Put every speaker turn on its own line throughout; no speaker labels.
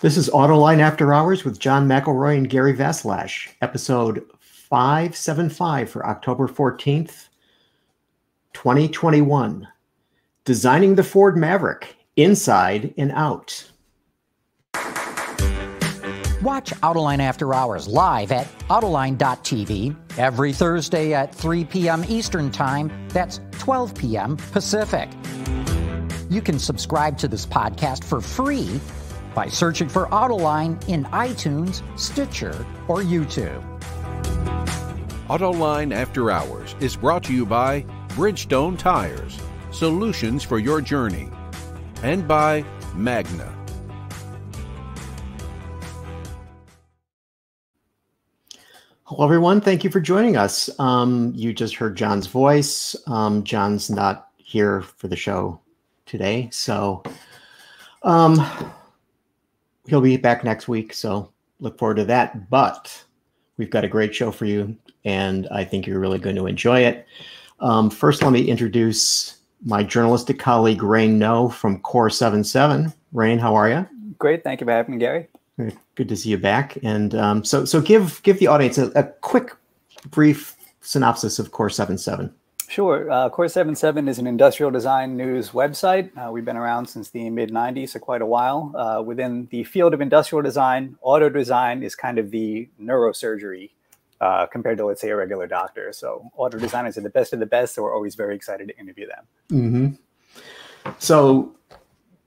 This is Autoline After Hours with John McElroy and Gary Vasilash, episode 575 for October 14th, 2021. Designing the Ford Maverick, inside and out.
Watch Autoline After Hours live at Autoline.tv every Thursday at 3 p.m. Eastern Time. That's 12 p.m. Pacific. You can subscribe to this podcast for free by searching for Autoline in iTunes, Stitcher, or YouTube.
Autoline After Hours is brought to you by Bridgestone Tires, solutions for your journey, and by Magna.
Hello, everyone. Thank you for joining us. Um, you just heard John's voice. Um, John's not here for the show today, so um, he'll be back next week, so look forward to that. But we've got a great show for you, and I think you're really going to enjoy it. Um, first, let me introduce my journalistic colleague, Rain Noe from Core 77. Rain, how are you?
Great. Thank you for having me, Gary.
Good to see you back. And um, so, so give give the audience a, a quick, brief synopsis of Core 77.
Sure. Uh, Core 77 is an industrial design news website. Uh, we've been around since the mid 90s, so quite a while. Uh, within the field of industrial design, auto design is kind of the neurosurgery uh, compared to, let's say, a regular doctor. So, auto designers are the best of the best, so we're always very excited to interview them.
Mm-hmm. So,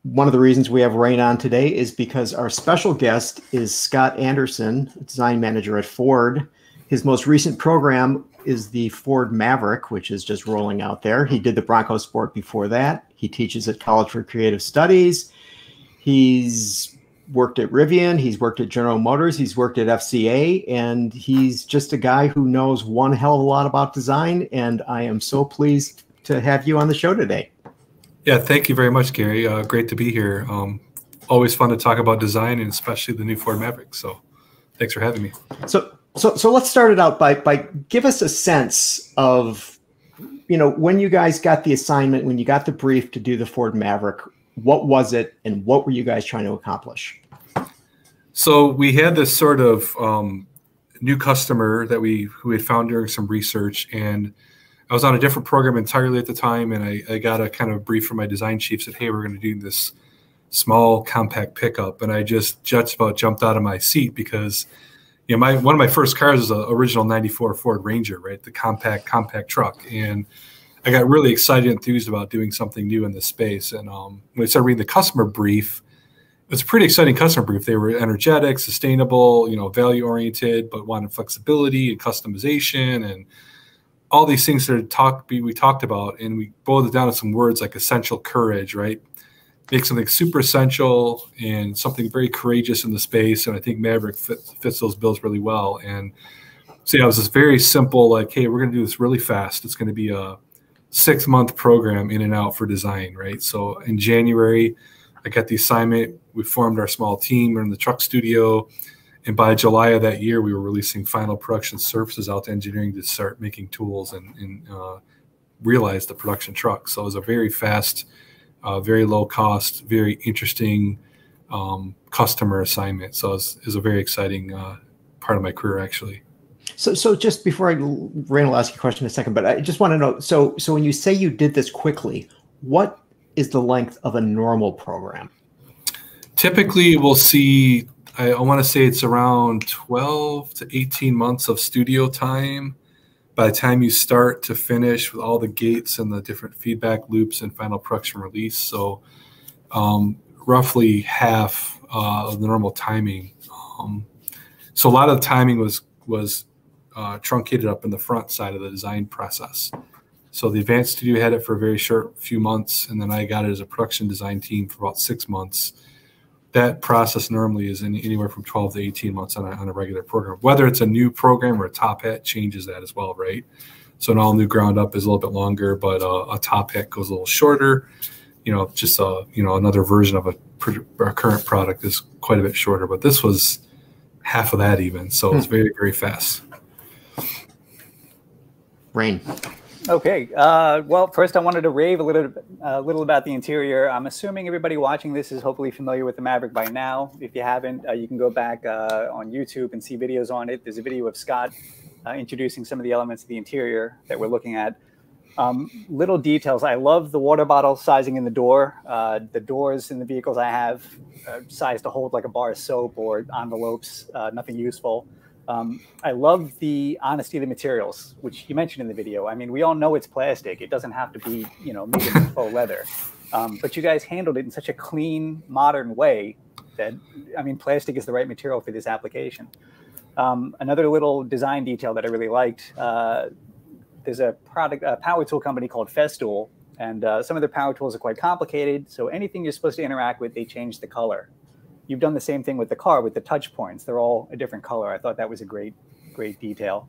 one of the reasons we have Rain on today is because our special guest is Scott Anderson, design manager at Ford. His most recent program is the Ford Maverick, which is just rolling out there. He did the Bronco Sport before that. He teaches at College for Creative Studies. He's worked at Rivian, he's worked at General Motors, he's worked at FCA, and he's just a guy who knows one hell of a lot about design. And I am so pleased to have you on the show today.
Yeah, thank you very much, Gary. Uh, great to be here. Um, always fun to talk about design and especially the new Ford Maverick. So thanks for having me.
So so so let's start it out by by give us a sense of you know when you guys got the assignment when you got the brief to do the Ford Maverick what was it and what were you guys trying to accomplish?
So we had this sort of um, new customer that we who had found during some research and I was on a different program entirely at the time and I, I got a kind of brief from my design chief said hey we're going to do this small compact pickup. And I just just about jumped out of my seat because you know, my one of my first cars was an original '94 Ford Ranger, right, the compact compact truck, and I got really excited and enthused about doing something new in this space. And um, when I started reading the customer brief, it was a pretty exciting customer brief. They were energetic, sustainable, you know, value oriented, but wanted flexibility and customization and all these things that talk we talked about, and we boiled it down to some words like essential courage, right? Make something super essential and something very courageous in the space. And I think Maverick fit, fits those bills really well. And so yeah, it was this very simple, like, hey, we're going to do this really fast. It's going to be a six month program in and out for design, right? So in January, I got the assignment. We formed our small team. We're in the truck studio. And by July of that year, we were releasing final production surfaces out to engineering to start making tools and, and uh, realize the production truck. So it was a very fast uh, very low cost, very interesting um, customer assignment. So it's, it's a very exciting uh, part of my career, actually.
So, so just before I, Rain will ask you a question in a second, but I just want to know. So, so when you say you did this quickly, what is the length of a normal program?
Typically, we'll see. I, I want to say it's around twelve to eighteen months of studio time by the time you start to finish with all the gates and the different feedback loops and final production release. So um, roughly half uh, of the normal timing. Um, so a lot of the timing was was uh, truncated up in the front side of the design process. So the advanced studio had it for a very short few months, and then I got it as a production design team for about six months that process normally is in anywhere from 12 to 18 months on a, on a regular program. Whether it's a new program or a top hat changes that as well, right? So an all new ground up is a little bit longer, but uh, a top hat goes a little shorter. You know, just a you know another version of a, a current product is quite a bit shorter. But this was half of that even, so hmm. it's very very fast.
Rain.
Okay. Uh, well, first I wanted to rave a little, a little about the interior. I'm assuming everybody watching this is hopefully familiar with the Maverick by now. If you haven't, uh, you can go back uh, on YouTube and see videos on it. There's a video of Scott uh, introducing some of the elements of the interior that we're looking at. Um, little details. I love the water bottle sizing in the door. Uh, the doors in the vehicles I have uh, sized to hold like a bar of soap or envelopes, nothing useful. Um, I love the honesty of the materials, which you mentioned in the video. I mean, we all know it's plastic. It doesn't have to be, you know, made in faux leather. Um, but you guys handled it in such a clean, modern way that, I mean, plastic is the right material for this application. Um, another little design detail that I really liked, uh, there's a product, a power tool company called Festool, and uh, some of their power tools are quite complicated. So anything you're supposed to interact with, they change the color. You've done the same thing with the car with the touch points. They're all a different color. I thought that was a great, great detail.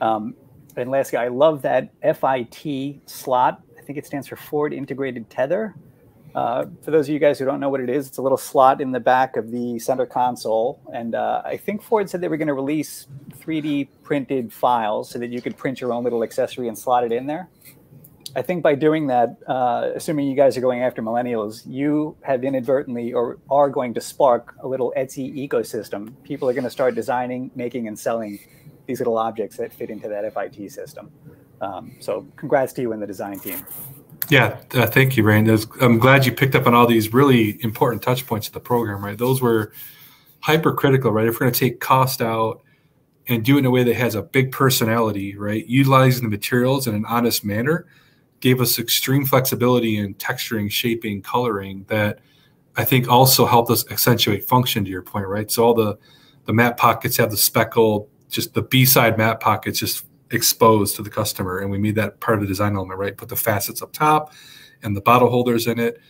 Um, and lastly, I love that FIT slot. I think it stands for Ford Integrated Tether. Uh, for those of you guys who don't know what it is, it's a little slot in the back of the center console. And uh, I think Ford said they were going to release 3D printed files so that you could print your own little accessory and slot it in there. I think by doing that, uh, assuming you guys are going after millennials, you have inadvertently or are going to spark a little Etsy ecosystem. People are going to start designing, making, and selling these little objects that fit into that FIT system. Um, so, congrats to you and the design team.
Yeah, uh, thank you, Rand. I'm glad you picked up on all these really important touch points of the program, right? Those were hypercritical, right? If we're going to take cost out and do it in a way that has a big personality, right? Utilizing the materials in an honest manner gave us extreme flexibility in texturing, shaping, coloring that I think also helped us accentuate function to your point, right? So all the the matte pockets have the speckle, just the B side matte pockets just exposed to the customer. And we made that part of the design element, right? Put the facets up top and the bottle holders in it.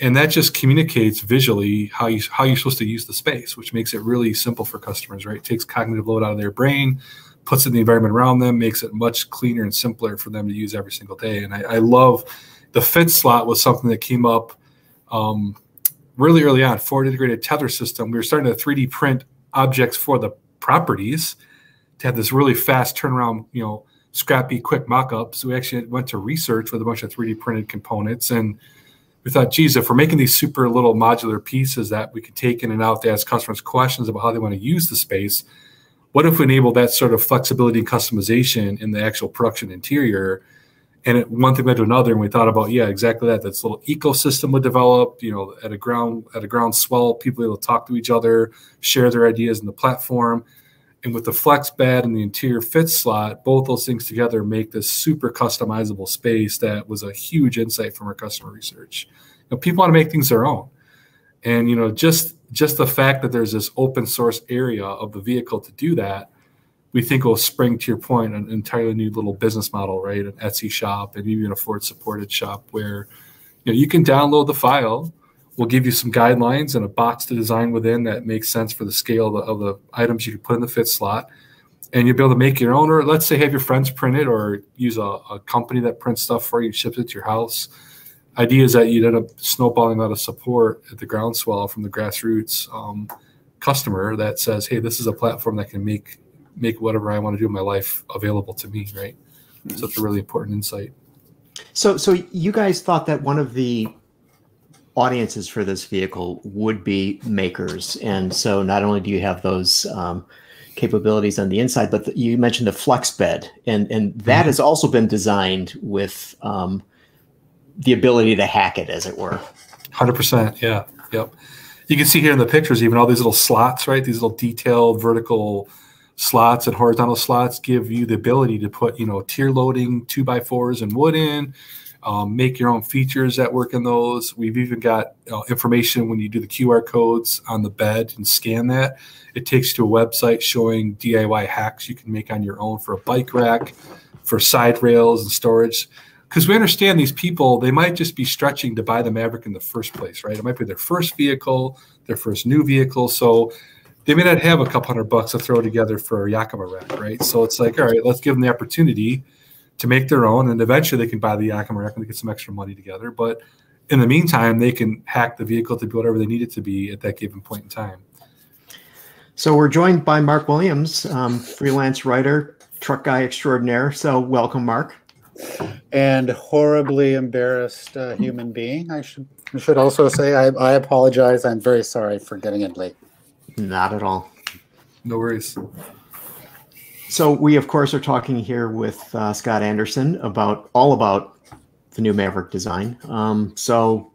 And that just communicates visually how you how you're supposed to use the space, which makes it really simple for customers, right? It takes cognitive load out of their brain, puts in the environment around them, makes it much cleaner and simpler for them to use every single day. And I, I love the fit slot was something that came up um, really early on. Ford integrated tether system. We were starting to 3D print objects for the properties to have this really fast turnaround, you know, scrappy, quick mock-up. So we actually went to research with a bunch of 3D printed components, and we thought, geez, if we're making these super little modular pieces that we could take in and out to ask customers questions about how they want to use the space, what if we enable that sort of flexibility and customization in the actual production interior? And it, one thing led to another, and we thought about, yeah, exactly that. This little ecosystem would develop. You know, at a ground at a ground swell, people able to talk to each other, share their ideas in the platform and with the flex bed and the interior fit slot, both those things together make this super customizable space that was a huge insight from our customer research. You know, people want to make things their own. And you know, just just the fact that there's this open source area of the vehicle to do that, we think will spring to your point an entirely new little business model, right? An Etsy shop and even a Ford supported shop where you know you can download the file We'll give you some guidelines and a box to design within that makes sense for the scale of the, of the items you can put in the fit slot. And you'll be able to make your own, or let's say have your friends print it or use a, a company that prints stuff for you, ships it to your house. Idea is that you'd end up snowballing out of support at the groundswell from the grassroots um, customer that says, hey, this is a platform that can make make whatever I want to do in my life available to me, right? So it's a really important insight.
So, so you guys thought that one of the audiences for this vehicle would be makers. And so not only do you have those um, capabilities on the inside, but the, you mentioned the flex bed, and, and that mm-hmm. has also been designed with um, the ability to hack it, as it were.
100%. Yeah. Yep. You can see here in the pictures, even all these little slots, right? These little detailed vertical slots and horizontal slots give you the ability to put, you know, tier loading two by fours and wood in um, make your own features that work in those. We've even got uh, information when you do the QR codes on the bed and scan that. It takes you to a website showing DIY hacks you can make on your own for a bike rack, for side rails and storage. Because we understand these people, they might just be stretching to buy the Maverick in the first place, right? It might be their first vehicle, their first new vehicle. So they may not have a couple hundred bucks to throw together for a Yakima rack, right? So it's like, all right, let's give them the opportunity to make their own, and eventually they can buy the Yakima rack and get some extra money together. But in the meantime, they can hack the vehicle to be whatever they need it to be at that given point in time.
So we're joined by Mark Williams, um, freelance writer, truck guy extraordinaire. So welcome, Mark.
And horribly embarrassed uh, human being. I should I should also say I, I apologize. I'm very sorry for getting in late.
Not at all.
No worries.
So we, of course, are talking here with uh, Scott Anderson about all about the new Maverick design. Um, so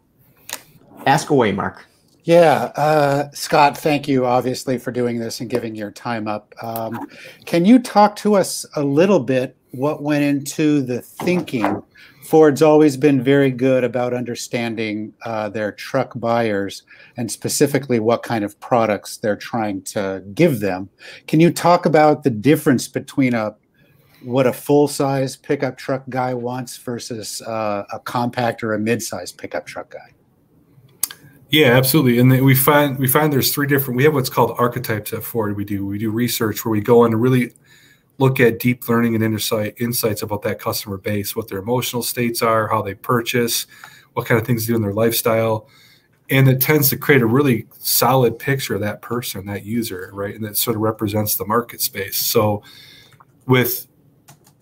ask away, Mark.
Yeah, uh, Scott, thank you obviously for doing this and giving your time up. Um, can you talk to us a little bit what went into the thinking? Ford's always been very good about understanding uh, their truck buyers and specifically what kind of products they're trying to give them. Can you talk about the difference between a what a full size pickup truck guy wants versus uh, a compact or a mid size pickup truck guy?
Yeah, absolutely. And we find we find there's three different. We have what's called archetypes at Ford. We do we do research where we go and really look at deep learning and insight insights about that customer base, what their emotional states are, how they purchase, what kind of things do in their lifestyle, and it tends to create a really solid picture of that person, that user, right? And that sort of represents the market space. So with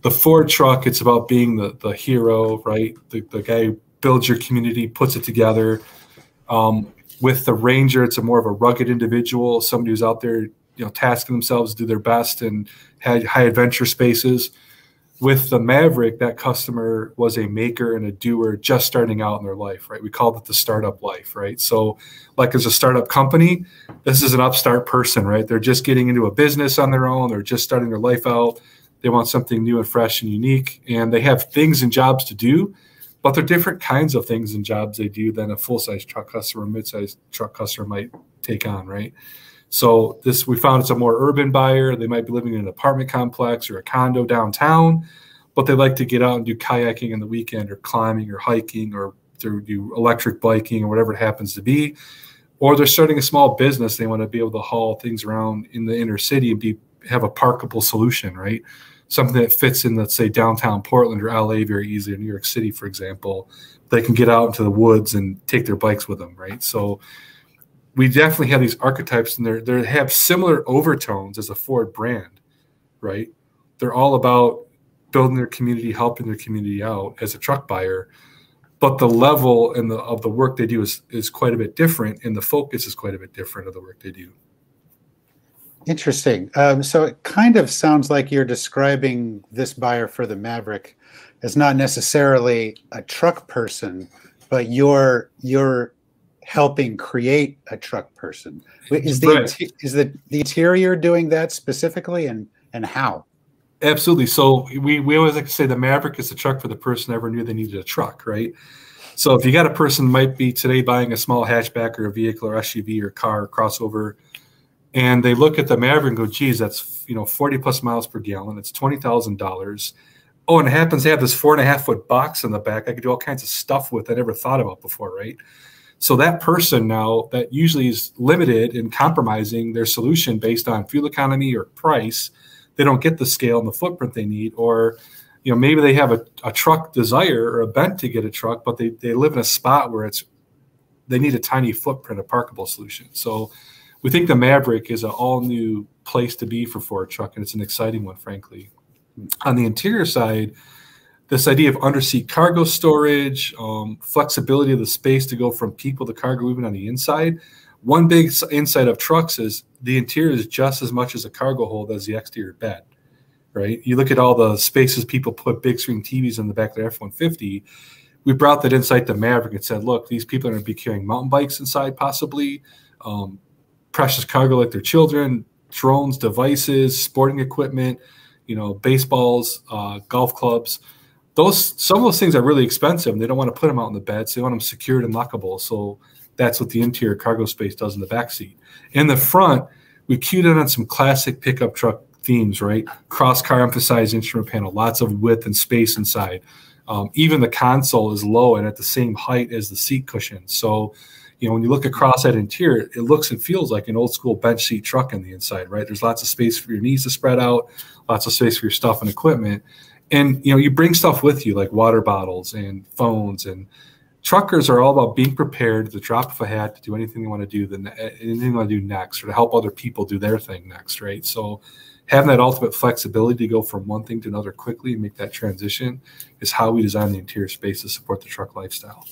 the Ford truck, it's about being the the hero, right? The the guy who builds your community, puts it together um, with the Ranger, it's a more of a rugged individual, somebody who's out there, you know, tasking themselves to do their best and had high adventure spaces. With the Maverick, that customer was a maker and a doer just starting out in their life, right? We called it the startup life, right? So, like as a startup company, this is an upstart person, right? They're just getting into a business on their own, they're just starting their life out. They want something new and fresh and unique, and they have things and jobs to do but they're different kinds of things and jobs they do than a full size truck customer, mid size truck customer might take on, right? So this we found it's a more urban buyer. They might be living in an apartment complex or a condo downtown, but they like to get out and do kayaking in the weekend or climbing or hiking or do electric biking or whatever it happens to be. Or they're starting a small business. They want to be able to haul things around in the inner city and be have a parkable solution, right? something that fits in, let's say, downtown Portland or LA very easily, or New York City, for example, they can get out into the woods and take their bikes with them, right? So we definitely have these archetypes, and they're they have similar overtones as a Ford brand, right? They're all about building their community, helping their community out as a truck buyer, but the level and the of the work they do is is quite a bit different, and the focus is quite a bit different of the work they do.
Interesting. Um, so it kind of sounds like you're describing this buyer for the Maverick as not necessarily a truck person, but you're you're helping create a truck person. Is the right. is the the interior doing that specifically, and and how?
Absolutely. So we we always like to say the Maverick is the truck for the person ever knew they needed a truck, right? So if you got a person might be today buying a small hatchback or a vehicle or SUV or car or crossover and they look at the Maverick and go, geez, that's you know 40 plus miles per gallon. It's twenty thousand dollars. Oh, and it happens they have this four and a half foot box in the back. I could do all kinds of stuff with I never thought about before, right? So that person now that usually is limited in compromising their solution based on fuel economy or price, they don't get the scale and the footprint they need, or you know maybe they have a, a truck desire or a bent to get a truck, but they, they live in a spot where it's they need a tiny footprint, a parkable solution. So we think the Maverick is an all new place to be for Ford truck, and it's an exciting one, frankly. On the interior side, this idea of underseat cargo storage, um, flexibility of the space to go from people to cargo, even on the inside. One big insight of trucks is the interior is just as much as a cargo hold as the exterior bed, right? You look at all the spaces people put big screen TVs in the back of their F 150. We brought that insight to Maverick and said, look, these people are going to be carrying mountain bikes inside, possibly. Um, precious cargo like their children, drones, devices, sporting equipment, you know, baseballs, uh, golf clubs. Those some of those things are really expensive. They don't want to put them out in the bed, so they want them secured and lockable. So that's what the interior cargo space does in the back seat. In the front, we cued in on some classic pickup truck themes, right? Cross car emphasized instrument panel, lots of width and space inside. Um, even the console is low and at the same height as the seat cushion. So you know, when you look across that interior, it looks and feels like an old school bench seat truck on the inside, right? There's lots of space for your knees to spread out, lots of space for your stuff and equipment. And, you know, you bring stuff with you like water bottles and phones and truckers are all about being prepared to drop of a hat to do anything they want to do, then anything they want to do next or to help other people do their thing next, right? So having that ultimate flexibility to go from one thing to another quickly and make that transition is how we design the interior space to support the truck lifestyle.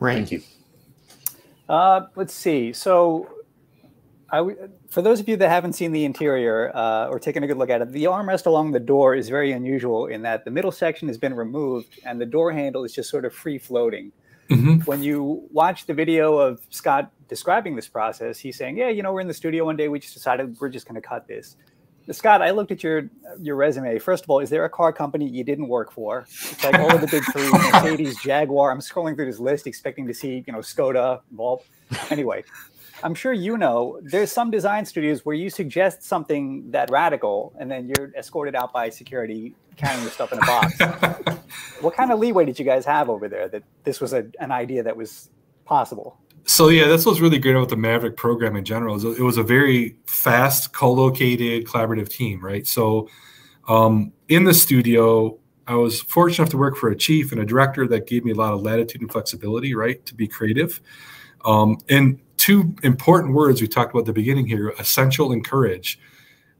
Right. Thank you.
Uh, let's see. So, for those of you that haven't seen the interior uh, or taken a good look at it, the armrest along the door is very unusual in that the middle section has been removed and the door handle is just sort of free floating. Mm-hmm. When you watch the video of Scott describing this process, he's saying, "Yeah, you know, we're in the studio one day. We just decided we're just going to cut this." Scott, I looked at your your resume. First of all, is there a car company you didn't work for? It's like all of the big three: Mercedes, Jaguar. I'm scrolling through this list, expecting to see, you know, Skoda, Volvo. Anyway, I'm sure you know there's some design studios where you suggest something that radical, and then you're escorted out by security carrying your stuff in a box. what kind of leeway did you guys have over there that this was a, an idea that was possible?
So yeah, that's what's really great about the Maverick program in general. It was a very fast, co-located, collaborative team, right? So um, in the studio, I was fortunate enough to work for a chief and a director that gave me a lot of latitude and flexibility, right, to be creative. Um, and two important words we talked about at the beginning here: essential and courage.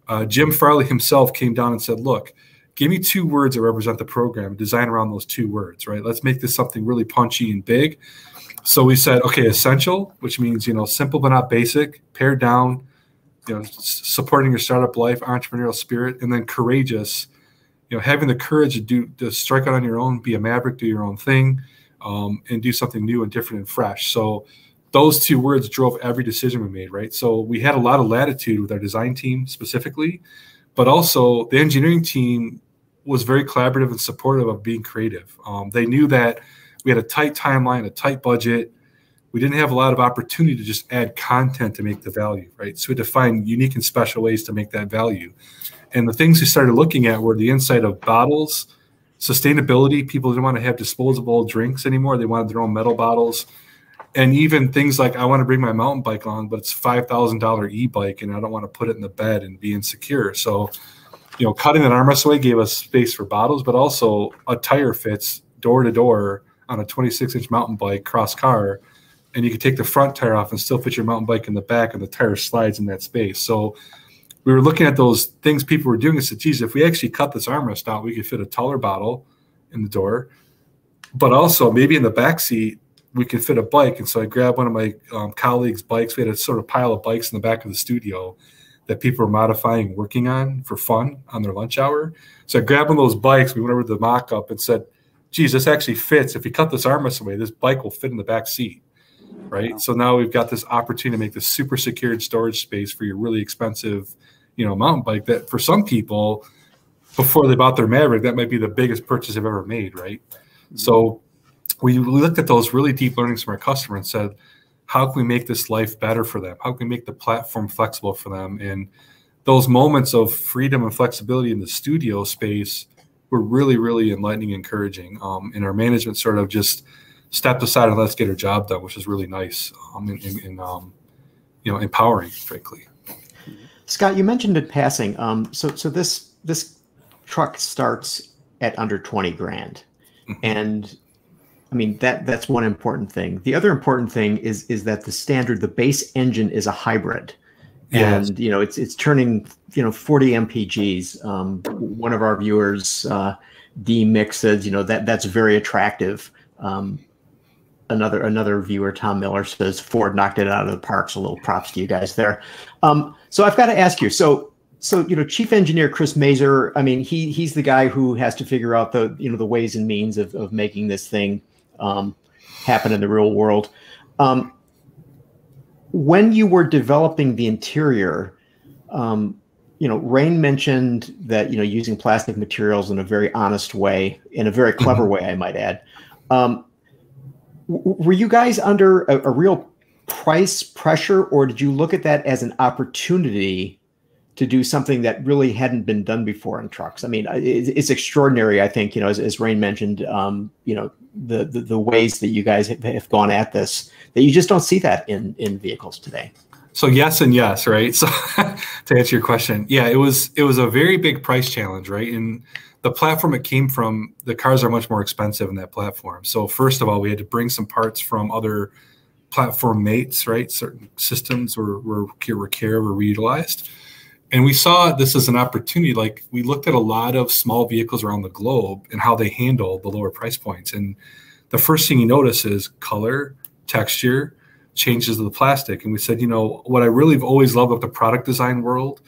Uh, Jim Farley himself came down and said, "Look, give me two words that represent the program. Design around those two words, right? Let's make this something really punchy and big." So we said, okay, essential, which means you know simple but not basic, pared down, you know, supporting your startup life, entrepreneurial spirit, and then courageous, you know, having the courage to do to strike out on your own, be a maverick, do your own thing, um, and do something new and different and fresh. So those two words drove every decision we made, right? So we had a lot of latitude with our design team specifically, but also the engineering team was very collaborative and supportive of being creative. Um, they knew that we had a tight timeline, a tight budget. We didn't have a lot of opportunity to just add content to make the value, right? So we had to find unique and special ways to make that value. And the things we started looking at were the inside of bottles, sustainability. People didn't want to have disposable drinks anymore. They wanted their own metal bottles. And even things like I want to bring my mountain bike along, but it's five thousand dollar e bike, and I don't want to put it in the bed and be insecure. So, you know, cutting that armrest away gave us space for bottles, but also a tire fits door to door on a 26 inch mountain bike cross car and you can take the front tire off and still fit your mountain bike in the back and the tire slides in that space so we were looking at those things people were doing and said geez if we actually cut this armrest out we could fit a taller bottle in the door but also maybe in the back seat we could fit a bike and so i grabbed one of my um, colleagues bikes we had a sort of pile of bikes in the back of the studio that people were modifying working on for fun on their lunch hour so i grabbed one of those bikes we went over to the mock-up and said geez, this actually fits. If you cut this armrest away, this bike will fit in the back seat, right? Wow. So now we've got this opportunity to make this super secured storage space for your really expensive, you know, mountain bike. That for some people, before they bought their Maverick, that might be the biggest purchase they've ever made, right? Mm-hmm. So we looked at those really deep learnings from our customer and said, how can we make this life better for them? How can we make the platform flexible for them? And those moments of freedom and flexibility in the studio space were really, really enlightening, encouraging. Um, and our management sort of just stepped aside and let us get our job done, which was really nice um, and, and, and um, you know empowering, frankly.
Scott, you mentioned in passing. Um, so so this this truck starts at under twenty grand, mm-hmm. and I mean that that's one important thing. The other important thing is is that the standard, the base engine is a hybrid. And you know it's it's turning you know 40 mpgs um, one of our viewers uh, d mix says you know that that's very attractive. Um, another another viewer tom miller says ford knocked it out of the park so a little props to you guys there. Um, so i've got to ask you so so you know chief engineer chris mazur i mean he he's the guy who has to figure out the you know the ways and means of, of making this thing um, happen in the real world um, when you were developing the interior, um, you know, Rain mentioned that you know using plastic materials in a very honest way, in a very clever mm-hmm. way, I might add. Um, were you guys under a, a, real price pressure, or did you look at that as an opportunity to do something that really hadn't been done before in trucks? I mean, it's, extraordinary. I think you know, as, as Rain mentioned, um, you know, the, the, the ways that you guys have, gone at this that you just don't see that in in vehicles today.
So yes and yes, right? So to answer your question, yeah, it was it was a very big price challenge, right? And the platform it came from, the cars are much more expensive in that platform. So first of all, we had to bring some parts from other platform mates, right? Certain systems were were, were care were reutilized. And we saw this as an opportunity. Like we looked at a lot of small vehicles around the globe and how they handle the lower price points. And the first thing you notice is color, texture, changes of the plastic. And we said, you know, what I really have always loved about the product design world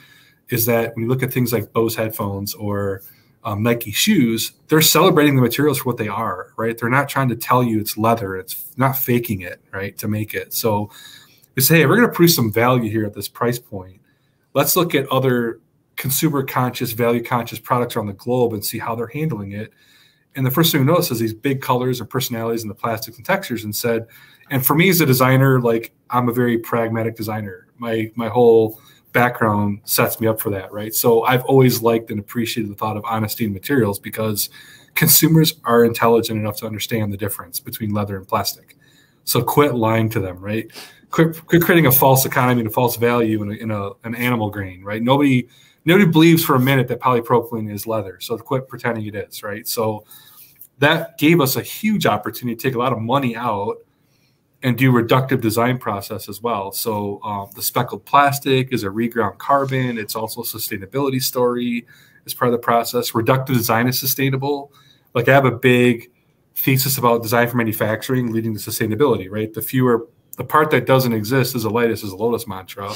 is that when you look at things like Bose headphones or um, Nike shoes, they're celebrating the materials for what they are, right? They're not trying to tell you it's leather. It's not faking it, right, to make it. So we say, hey, we're going to produce some value here at this price point. Let's look at other consumer conscious, value conscious products around the globe and see how they're handling it. And the first thing we noticed is these big colors and personalities and the plastics and textures and said, and for me as a designer, like I'm a very pragmatic designer. My my whole background sets me up for that, right? So I've always liked and appreciated the thought of honesty in materials because consumers are intelligent enough to understand the difference between leather and plastic. So quit lying to them, right? Quit, creating a false economy and a false value in, a, in a, an animal grain, right? Nobody nobody believes for a minute that polypropylene is leather. So quit pretending it is, right? So that gave us a huge opportunity to take a lot of money out and do reductive design process as well. So um, the speckled plastic is a reground carbon. It's also a sustainability story as part of the process. Reductive design is sustainable. Like I have a big thesis about design for manufacturing leading to sustainability, right? The fewer, the part that doesn't exist is the lightest is a Lotus mantra,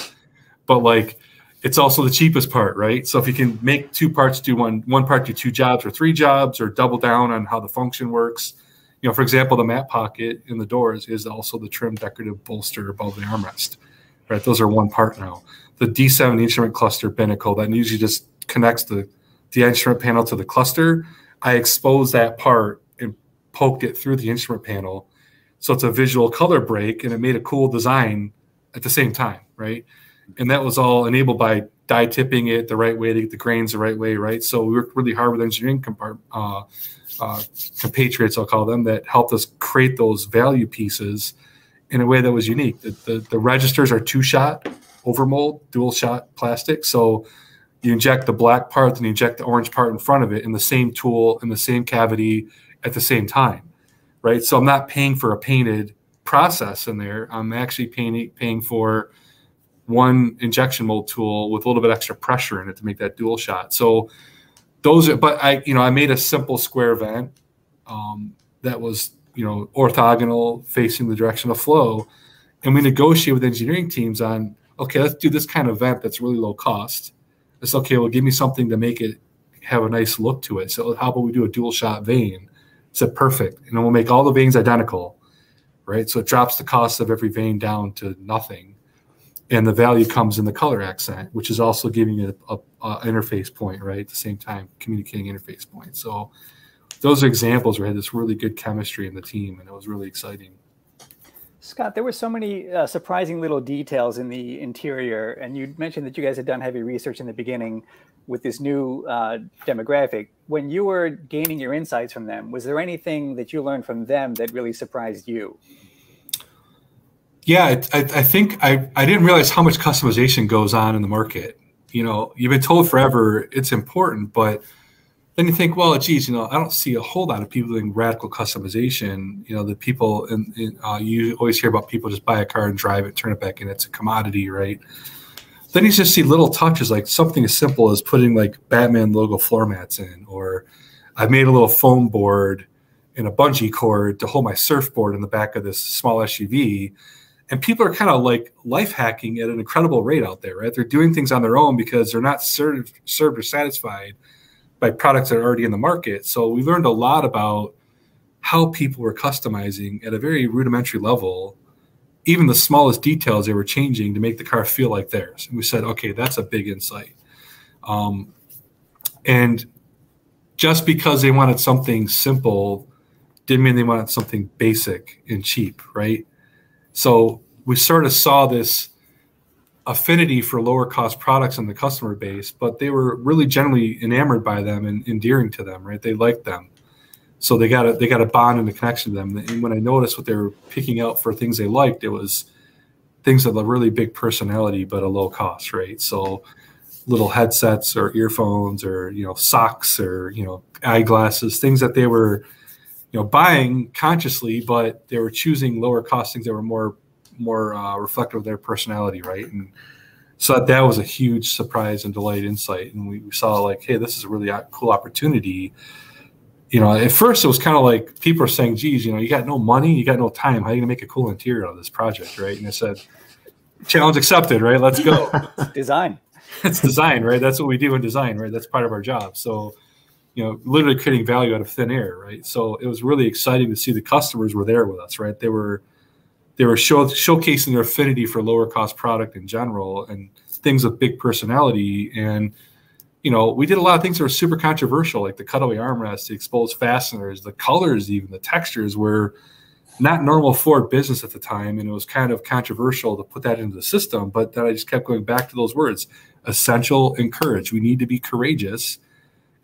but like it's also the cheapest part, right? So if you can make two parts do one, one part do two jobs or three jobs or double down on how the function works, you know, for example, the mat pocket in the doors is also the trim decorative bolster above the armrest, right? Those are one part now. The D7 instrument cluster binnacle that usually just connects the, the instrument panel to the cluster. I exposed that part and poked it through the instrument panel. So it's a visual color break and it made a cool design at the same time, right? And that was all enabled by die tipping it the right way to get the grains the right way, right? So we worked really hard with engineering uh, uh, compatriots, I'll call them, that helped us create those value pieces in a way that was unique. The, the, the registers are two shot overmold, dual shot plastic. So you inject the black part, then you inject the orange part in front of it in the same tool, in the same cavity at the same time, right? So I'm not paying for a painted process in there. I'm actually paying, paying for one injection mold tool with a little bit extra pressure in it to make that dual shot. So those are, but I, you know, I made a simple square vent um, that was, you know, orthogonal facing the direction of flow. And we negotiate with engineering teams on, okay, let's do this kind of vent that's really low cost. It's okay, well, give me something to make it have a nice look to it. So how about we do a dual shot vane? Said perfect. And then we'll make all the vanes identical, right? So it drops the cost of every vane down to nothing and the value comes in the color accent, which is also giving it a, a, a, interface point, right? At the same time, communicating interface point. So those are examples where we had this really good chemistry in the team, and it was really exciting.
Scott, there were so many uh, surprising little details in the interior, and you mentioned that you guys had done heavy research in the beginning with this new uh, demographic. When you were gaining your insights from them, was there anything that you learned from them that really surprised you?
Yeah, I, I think I, I didn't realize how much customization goes on in the market. You know, you've been told forever it's important, but then you think, well, geez, you know, I don't see a whole lot of people doing radical customization. You know, the people, in uh, you always hear about people just buy a car and drive it, turn it back in. It's a commodity, right? Then you just see little touches like something as simple as putting like Batman logo floor mats in, or I've made a little foam board and a bungee cord to hold my surfboard in the back of this small SUV and people are kind of like life hacking at an incredible rate out there, right? They're doing things on their own because they're not served, served or satisfied by products that are already in the market. So we learned a lot about how people were customizing at a very rudimentary level, even the smallest details they were changing to make the car feel like theirs. And we said, okay, that's a big insight. Um, and just because they wanted something simple didn't mean they wanted something basic and cheap, right? So we sort of saw this affinity for lower cost products in the customer base, but they were really generally enamored by them and endearing to them, right? They liked them. So they got a they got a bond and a connection to them. And when I noticed what they were picking out for things they liked, it was things of a really big personality but a low cost, right? So little headsets or earphones or you know socks or you know eyeglasses, things that they were you know buying consciously, but they were choosing lower cost things that were more more uh, reflective of their personality, right? And So that was a huge surprise and delight insight. And we, we saw like, hey, this is a really cool opportunity. You know, at first it was kind of like people are saying, geez, you know, you got no money, you got no time. How are you going to make a cool interior out of this project, right? And I said, challenge accepted, right? Let's go.
design.
it's design, right? That's what we do in design, right? That's part of our job. So, you know, literally creating value out of thin air, right? So it was really exciting to see the customers were there with us, right? They were they were show, showcasing their affinity for lower cost product in general and things with big personality. And you know, we did a lot of things that were super controversial, like the cutaway armrests, the exposed fasteners, the colors, even the textures were not normal Ford business at the time, and it was kind of controversial to put that into the system. But then I just kept going back to those words: essential and courage. We need to be courageous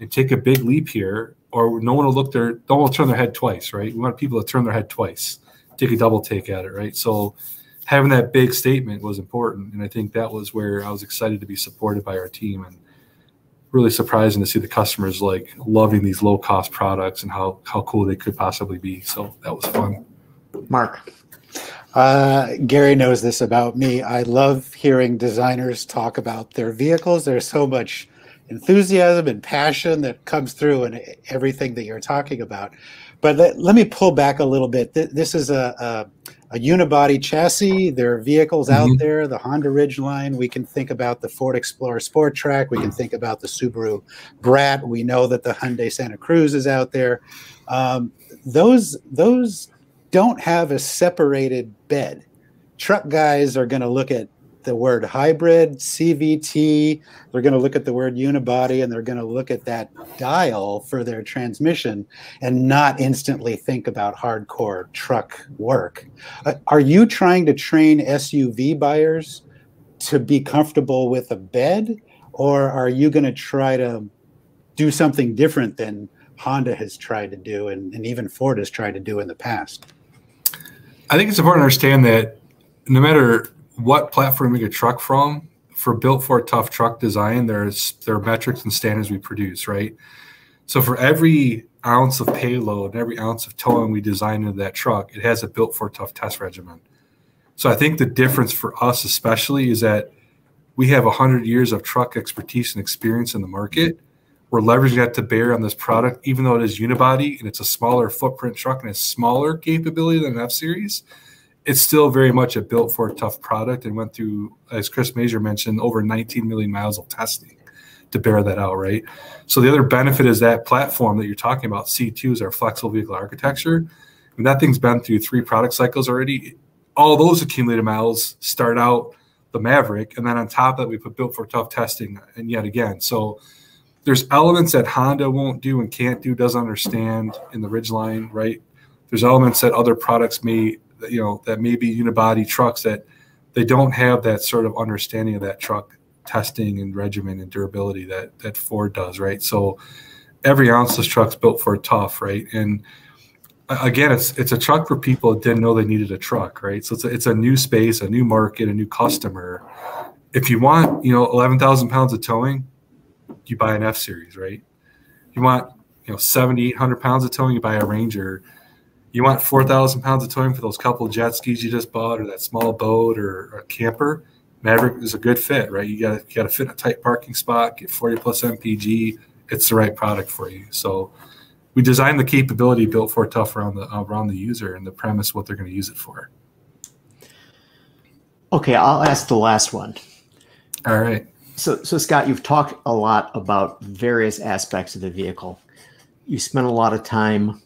and take a big leap here, or no one will look their, no one will turn their head twice, right? We want people to turn their head twice, take a double take at it, right? So having that big statement was important, and I think that was where I was excited to be supported by our team and really surprising to see the customers like loving these low cost products and how how cool they could possibly be. So that was fun.
Mark.
Uh, Gary knows this about me. I love hearing designers talk about their vehicles. There's so much enthusiasm and passion that comes through in everything that you're talking about. But let, let me pull back a little bit. This is a, a, a unibody chassis. There are vehicles mm-hmm. out there, the Honda Ridgeline. We can think about the Ford Explorer Sport Track. We can think about the Subaru Brat. We know that the Hyundai Santa Cruz is out there. Um, those those don't have a separated bed. Truck guys are going to look at the word hybrid, CVT. They're going to look at the word unibody and they're going to look at that dial for their transmission and not instantly think about hardcore truck work. Uh, are you trying to train SUV buyers to be comfortable with a bed, or are you going to try to do something different than Honda has tried to do and, and even Ford has tried to do in the past?
I think it's important to understand that no matter what platform we get truck from, for built for tough truck design, there's there are metrics and standards we produce, right? So for every ounce of payload and every ounce of towing we design into that truck, it has a built for tough test regimen. So I think the difference for us especially is that we have 100 years of truck expertise and experience in the market. We're leveraging that to bear on this product, even though it is unibody and it's a smaller footprint truck and a smaller capability than an F Series it's still very much a built for tough product and went through, as Chris Mazur mentioned, over 19 million miles of testing to bear that out, right? So the other benefit is that platform that you're talking about, C2 is our flexible vehicle architecture. And that thing's been through three product cycles already. All those accumulated miles start out the Maverick, and then on top of that, we put built for tough testing, and yet again. So there's elements that Honda won't do and can't do, doesn't understand in the Ridgeline, right? There's elements that other products may you know that maybe unibody trucks that they don't have that sort of understanding of that truck testing and regimen and durability that that Ford does, right? So every ounce this truck's built for tough, right? And again, it's it's a truck for people that didn't know they needed a truck, right? So it's a, it's a new space, a new market, a new customer. If you want, you know, eleven thousand pounds of towing, you buy an F series, right? You want, you know, seventy eight hundred pounds of towing, you buy a Ranger you want 4,000 pounds of towing for those couple jet skis you just bought or that small boat or, or a camper, Maverick is a good fit, right? You got you got to fit in a tight parking spot, get 40 plus MPG. It's the right product for you. So we designed the capability built for tough around the around the user and the premise what they're going to use it for.
Okay, I'll ask the last one.
All right.
So, so Scott, you've talked a lot about various aspects of the vehicle. You spent a lot of time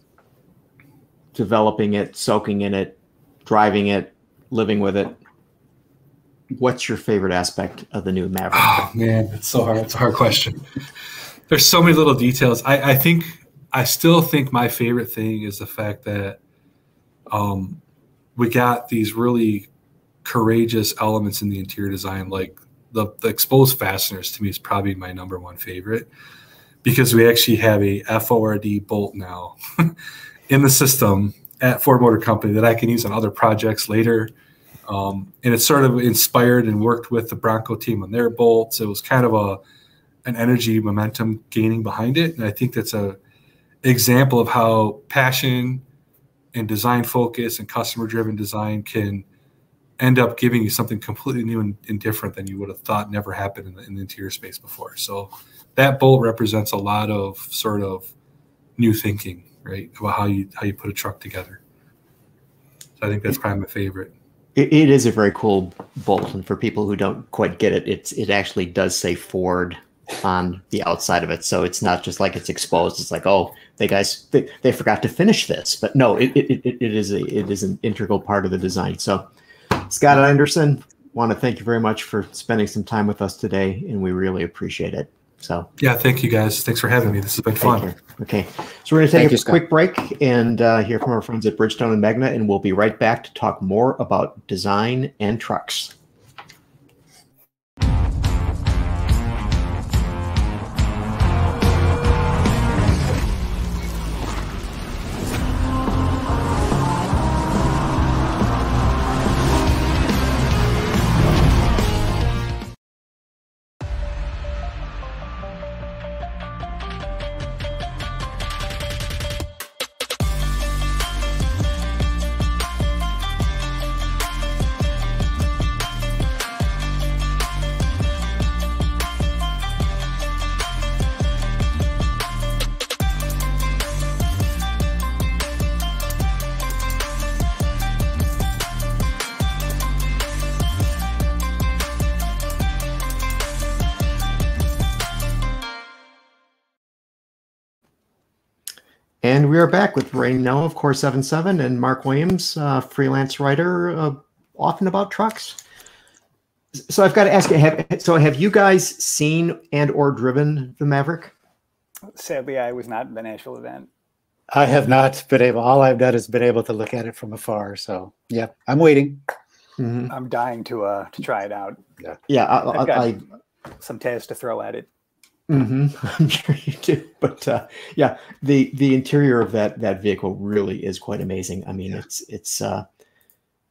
developing it, soaking in it, driving it, living with it. What's your favorite aspect of the new Maverick?
Oh man, it's so hard. It's a hard question. There's so many little details. I, I think I still think my favorite thing is the fact that um, we got these really courageous elements in the interior design, like the, the exposed fasteners. To me, is probably my number one favorite because we actually have a FORD bolt now in the system at Ford Motor Company that I can use on other projects later. Um, and it sort of inspired and worked with the Bronco team on their bolts. It was kind of a an energy momentum gaining behind it, and I think that's a example of how passion and design focus and customer driven design can end up giving you something completely new and, and different than you would have thought never happened in the, in the interior space before. So that bolt represents a lot of sort of new thinking, right, about how you how you put a truck together. So I think that's probably my favorite.
it, it is a very cool bolt, and for people who don't quite get it, it's it actually does say Ford on the outside of it, so it's not just like it's exposed. It's like, oh, they guys they, they forgot to finish this, but no, it, it, it, it is a it is an integral part of the design. So, Scott Anderson, want to thank you very much for spending some time with us today, and we really appreciate it. So
yeah, thank you guys. Thanks for having me. This has been fun.
you. Okay, so we're going to take Thank a quick break and uh, hear from our friends at Bridgestone and Magna, and we'll be right back to talk more about design and trucks. We are back with Rain Noe of Core 77 and Mark Williams, uh, freelance writer, uh, often about trucks. So I've got to ask you, have, so have you guys seen and or driven the Maverick?
Sadly, I was not at the national event.
I have not been able. All I've done is been able to look at it from afar. So yeah, I'm waiting.
Mm-hmm. I'm dying to uh to try it out.
Yeah, yeah. I, I, I
some tests to throw at it.
Mm-hmm. I'm sure you do, but uh, yeah, the the interior of that that vehicle really is quite amazing. I mean, yeah. it's it's uh,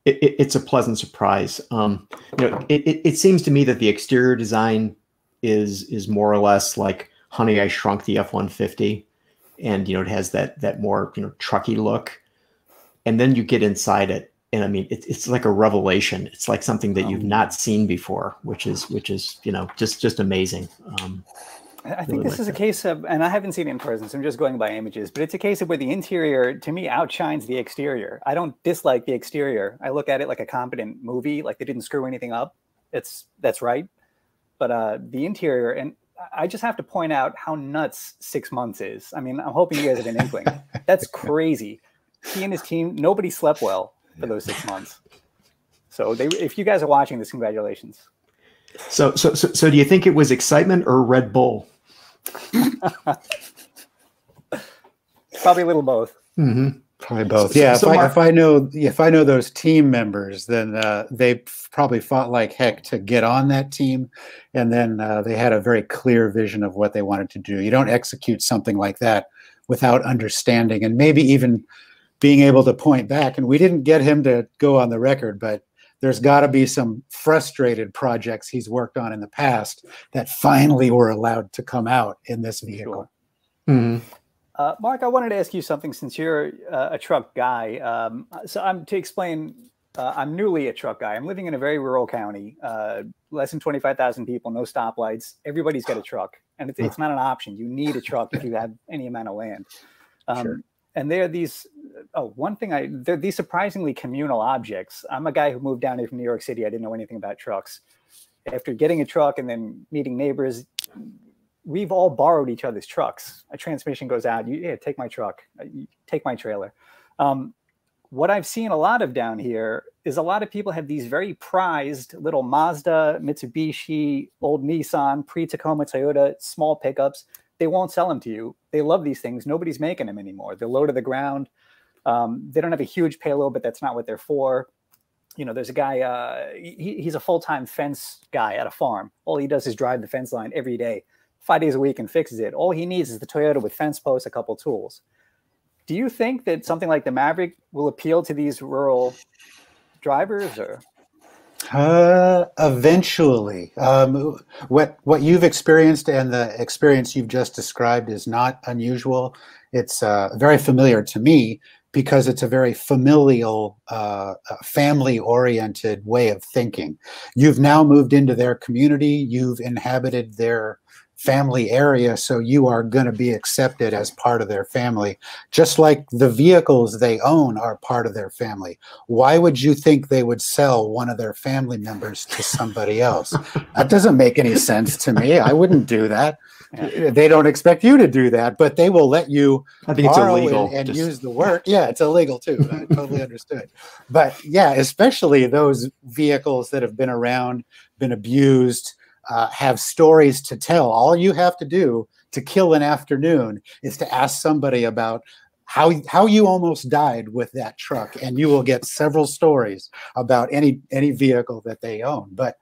it, it's a pleasant surprise. Um, you know, it, it, it seems to me that the exterior design is is more or less like Honey, I Shrunk the F one fifty, and you know it has that that more you know trucky look, and then you get inside it, and I mean it, it's like a revelation. It's like something that you've um, not seen before, which is which is you know just just amazing. Um,
I think this like is a case of, and I haven't seen it in person, so I'm just going by images, but it's a case of where the interior to me outshines the exterior. I don't dislike the exterior. I look at it like a competent movie, like they didn't screw anything up. It's that's right. But uh, the interior, and I just have to point out how nuts six months is. I mean, I'm hoping you guys have an inkling. That's crazy. He and his team, nobody slept well for those six months. So they, if you guys are watching this, congratulations.
So, so, so, so do you think it was excitement or Red Bull?
Probably a little both.
Mm-hmm. Probably both. Yeah. So, if, I, if I know if I know those team members, then uh, they probably fought like heck to get on that team, and then uh, they had a very clear vision of what they wanted to do. You don't execute something like that without understanding and maybe even being able to point back. And we didn't get him to go on the record, but there's got to be some frustrated projects he's worked on in the past that finally were allowed to come out in this vehicle.
Sure. Mm-hmm. Uh, Mark, I wanted to ask you something since you're uh, a truck guy. Um, so I'm to explain. Uh, I'm newly a truck guy. I'm living in a very rural county, uh, less than 25,000 people, no stoplights. Everybody's got a truck, and it's, it's not an option. You need a truck if you have any amount of land. Um, sure and they're these oh one thing i they're these surprisingly communal objects. I'm a guy who moved down here from new york city. I didn't know anything about trucks. After getting a truck and then meeting neighbors we've all borrowed each other's trucks. A transmission goes out. You yeah take my truck. Uh, take my trailer. Um, what i've seen a lot of down here is a lot of people have these very prized little mazda mitsubishi old nissan pre-tacoma toyota small pickups they won't sell them to you. They love these things. Nobody's making them anymore. They're low to the ground. Um, they don't have a huge payload, but that's not what they're for. You know, there's a guy. Uh, he, he's a full-time fence guy at a farm. All he does is drive the fence line every day, five days a week, and fixes it. All he needs is the Toyota with fence posts, a couple tools. Do you think that something like the Maverick will appeal to these rural drivers, or
uh, eventually, um, what what you've experienced and the experience you've just described is not unusual. It's uh, very familiar to me because it's a very familial, uh, uh family oriented way of thinking. You've now moved into their community, you've inhabited their family area, so you are going to be accepted as part of their family, just like the vehicles they own are part of their family. Why would you think they would sell one of their family members to somebody else? that doesn't make any sense to me. I wouldn't do that. They don't expect you to do that, but they will let you
I think it's illegal
and, and just... use the work. Yeah, it's illegal too. I totally understood. But yeah, especially those vehicles that have been around, been abused, uh, have stories to tell. All you have to do to kill an afternoon is to ask somebody about how how you almost died with that truck, and you will get several stories about any any vehicle that they own. But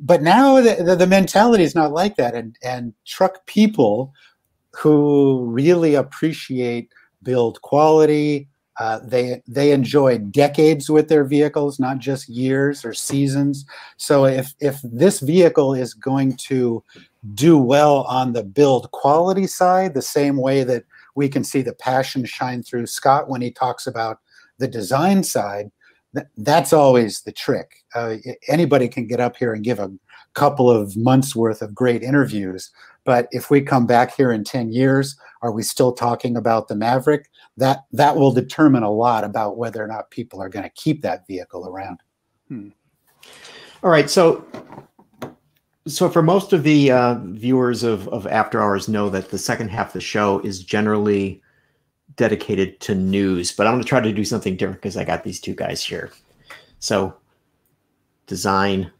but now the, the, the mentality is not like that, and and truck people who really appreciate build quality, uh, they they enjoy decades with their vehicles, not just years or seasons. So if if this vehicle is going to do well on the build quality side, the same way that we can see the passion shine through Scott when he talks about the design side, th- that's always the trick. Uh, anybody can get up here and give a couple of months worth of great interviews, but if we come back here in 10 years, are we still talking about the Maverick? That that will determine a lot about whether or not people are going to keep that vehicle around. Hmm.
All right, so so for most of the uh, viewers of, of After Hours know that the second half of the show is generally dedicated to news, but I'm going to try to do something different because I got these two guys here. So design,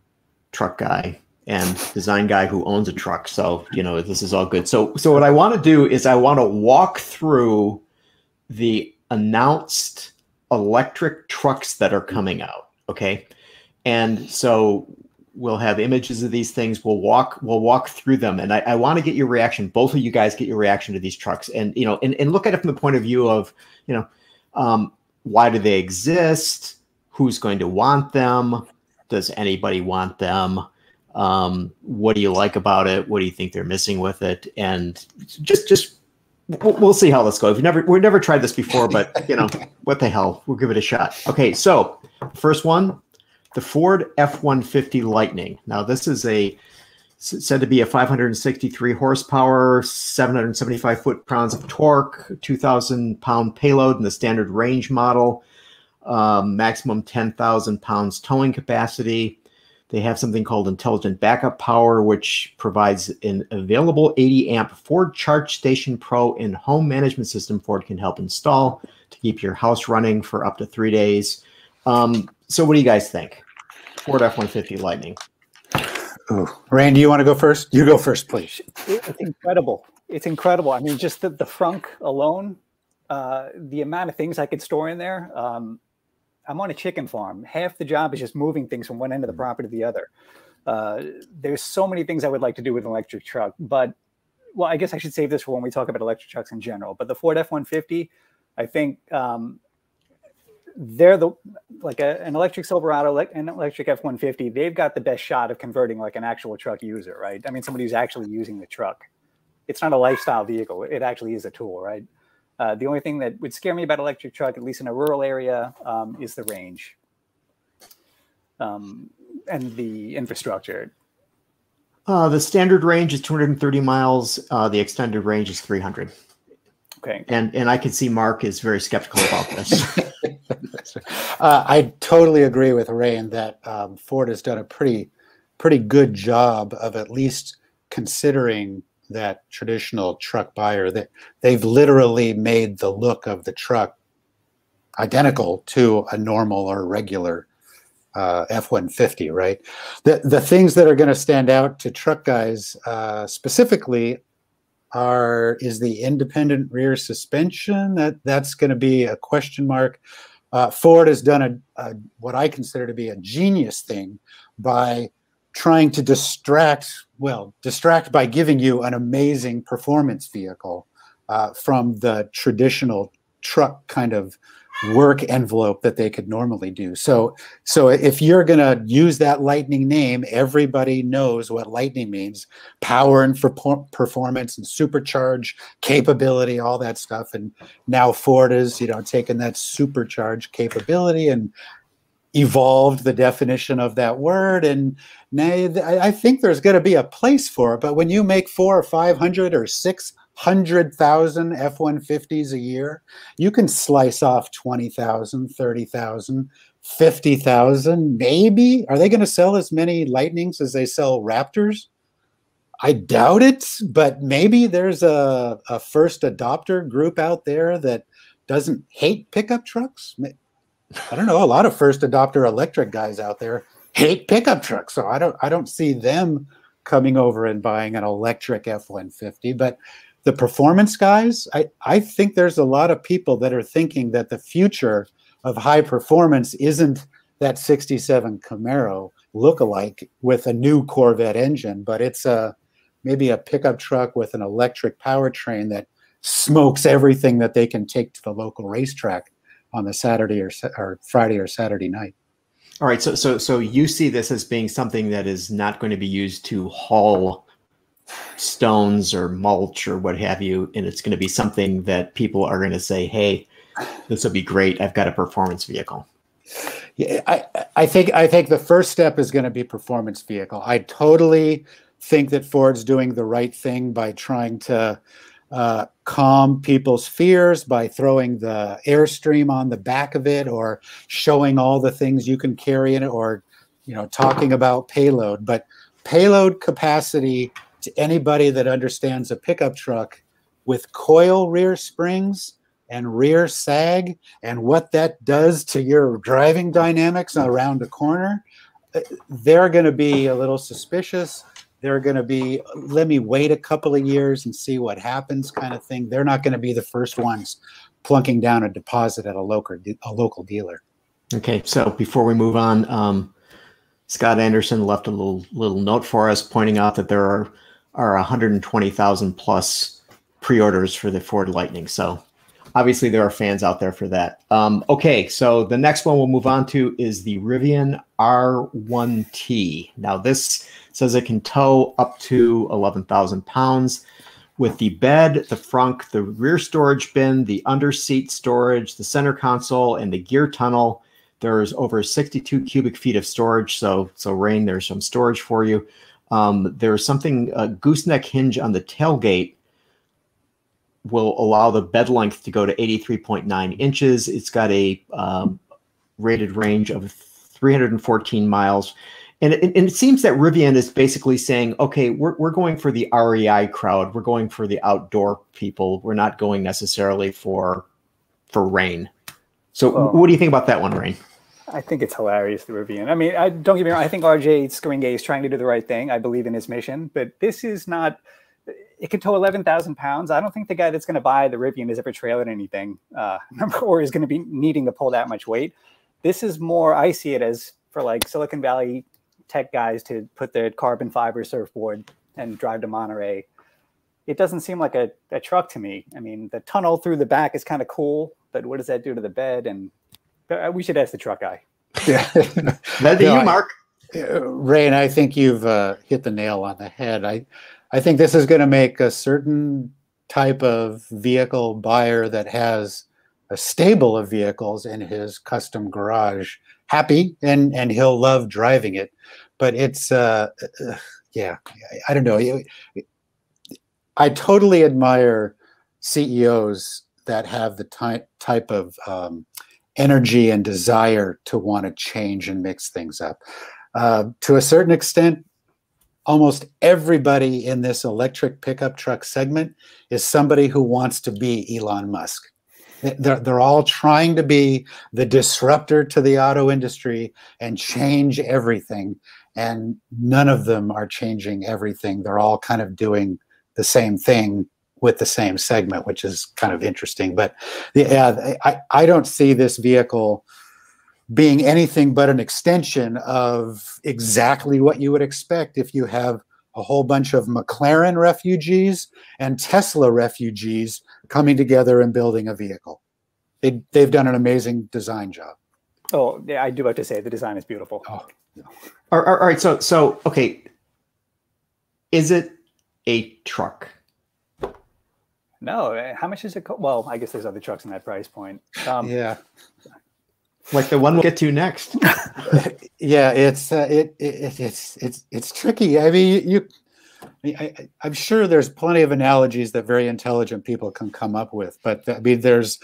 truck guy, and design guy who owns a truck. So, you know, this is all good. So, so what I want to do is I want to walk through the announced electric trucks that are coming out. Okay. And so we'll have images of these things. We'll walk, we'll walk through them. And I, I want to get your reaction. Both of you guys get your reaction to these trucks and, you know, and, and look at it from the point of view of, you know, um, why do they exist? Who's going to want them? Does anybody want them? Um, what do you like about it? What do you think they're missing with it? And just just we'll, we'll see how this goes. We've never we've never tried this before, but you know what the hell? We'll give it a shot. Okay, so first one, the Ford F-150 Lightning. Now this is a said to be a 563 horsepower, 775 foot-pounds of torque, 2,000 pound payload in the standard range model, um, maximum 10,000 pounds towing capacity. They have something called Intelligent Backup Power, which provides an available 80 amp Ford Charge Station Pro and home management system Ford can help install to keep your house running for up to three days. Um, so, what do you guys think? Ford F 150 Lightning.
Oh, Randy, you want to go first? You go first, please.
It's incredible. It's incredible. I mean, just the, the frunk alone, uh, the amount of things I could store in there. Um, I'm on a chicken farm. Half the job is just moving things from one end of the mm. property to the other. Uh, there's so many things I would like to do with an electric truck, but well, I guess I should save this for when we talk about electric trucks in general. But the Ford F-150, I think um, they're the like a, an electric Silverado, like an electric F-150. They've got the best shot of converting like an actual truck user, right? I mean, somebody who's actually using the truck. It's not a lifestyle vehicle; it actually is a tool, right? Uh, the only thing that would scare me about electric truck, at least in a rural area, um, is the range um, and the infrastructure.
Uh, the standard range is 230 miles. Uh, the extended range is 300.
Okay.
And and I can see Mark is very skeptical about this.
Uh, I totally agree with Rain in that um, Ford has done a pretty pretty good job of at least considering that traditional truck buyer that they've literally made the look of the truck identical to a normal or regular uh, F-150, right? The the things that are going to stand out to truck guys uh, specifically are is the independent rear suspension that that's going to be a question mark. Uh, Ford has done a, a what I consider to be a genius thing by trying to distract, well, distract by giving you an amazing performance vehicle uh, from the traditional truck kind of work envelope that they could normally do. So so if you're going to use that lightning name, everybody knows what lightning means. Power and for performance and supercharge capability, all that stuff. And now Ford is, you know, taking that supercharge capability and evolved the definition of that word and now i think there's going to be a place for it but when you make four or five hundred or six hundred thousand f-150s a year you can slice off 20000 30000 50000 maybe? Are they going to sell as many lightnings as they sell raptors? I doubt it but maybe there's a, a first adopter group out there that doesn't hate pickup trucks I don't know. A lot of first adopter electric guys out there hate pickup trucks, so I don't I don't see them coming over and buying an electric F one fifty. But the performance guys, I I think there's a lot of people that are thinking that the future of high performance isn't that 67 Camaro look-alike with a new Corvette engine, but it's a maybe a pickup truck with an electric powertrain that smokes everything that they can take to the local racetrack on the Saturday or, or Friday or Saturday night.
All right, so so so you see this as being something that is not going to be used to haul stones or mulch or what have you, and it's going to be something that people are going to say, "Hey, this will be great. I've got a performance vehicle."
Yeah, I I think I think the first step is going to be performance vehicle. I totally think that Ford's doing the right thing by trying to uh, calm people's fears by throwing the airstream on the back of it or showing all the things you can carry in it or you know talking about payload. But payload capacity to anybody that understands a pickup truck with coil rear springs and rear sag and what that does to your driving dynamics around a corner uh, they're going to be a little suspicious they're going to be let me wait a couple of years and see what happens kind of thing. They're not going to be the first ones plunking down a deposit at a local a local dealer.
Okay so before we move on um, scott anderson left a little little note for us pointing out that there are are 120000 plus pre-orders for the ford lightning. So obviously there are fans out there for that um, okay so the next one we'll move on to is the rivian r1t now this says it can tow up to 11,000 pounds with the bed, the frunk, the rear storage bin, the under seat storage, the center console, and the gear tunnel. There's over 62 cubic feet of storage. So, so Rain, there's some storage for you. Um, there's something, a gooseneck hinge on the tailgate will allow the bed length to go to 83.9 inches. It's got a um, rated range of 314 miles. And it, and it seems that Rivian is basically saying, okay, we're, we're going for the REI crowd. We're going for the outdoor people. We're not going necessarily for for rain. So well, what do you think about that one, Rain?
I think it's hilarious, the Rivian. I mean, I, don't get me wrong. I think RJ Scaringe is trying to do the right thing. I believe in his mission, but this is not. It can tow eleven thousand pounds. I don't think the guy that's going to buy the Rivian is ever trailered anything, uh, or is going to be needing to pull that much weight. This is more. I see it as for like Silicon Valley tech guys to put their carbon fiber surfboard and drive to Monterey. It doesn't seem like a, a truck to me. I mean, the tunnel through the back is kind of cool, but what does that do to the bed? And uh, we should ask the truck guy.
Yeah,
that'd be you, Mark.
Rain, and I think you've uh, hit the nail on the head. I, I think this is going to make a certain type of vehicle buyer that has a stable of vehicles in his custom garage happy and and he'll love driving it. But it's uh, uh yeah i don't know. I totally admire ceos that have the type type of um, energy and desire to want to change and mix things up. Uh, to a certain extent almost everybody in this electric pickup truck segment is somebody who wants to be elon musk they're, they're all trying to be the disruptor to the auto industry and change everything. And none of them are changing everything. They're all kind of doing the same thing with the same segment, which is kind of interesting. But yeah, I, I don't see this vehicle being anything but an extension of exactly what you would expect if you have a whole bunch of McLaren refugees and Tesla refugees coming together and building a vehicle. they they've done an amazing design job.
Oh, yeah, I do have to say the design is beautiful. Oh,
no. all, right, all right, so so okay, is it a truck?
No, eh, how much is it? Co- well, I guess there's other trucks in that price point.
Um, yeah,
like the one we'll get to next.
yeah, it's uh, it, it it's it's it's tricky. I mean, you. I, am sure there's plenty of analogies that very intelligent people can come up with, but I mean, there's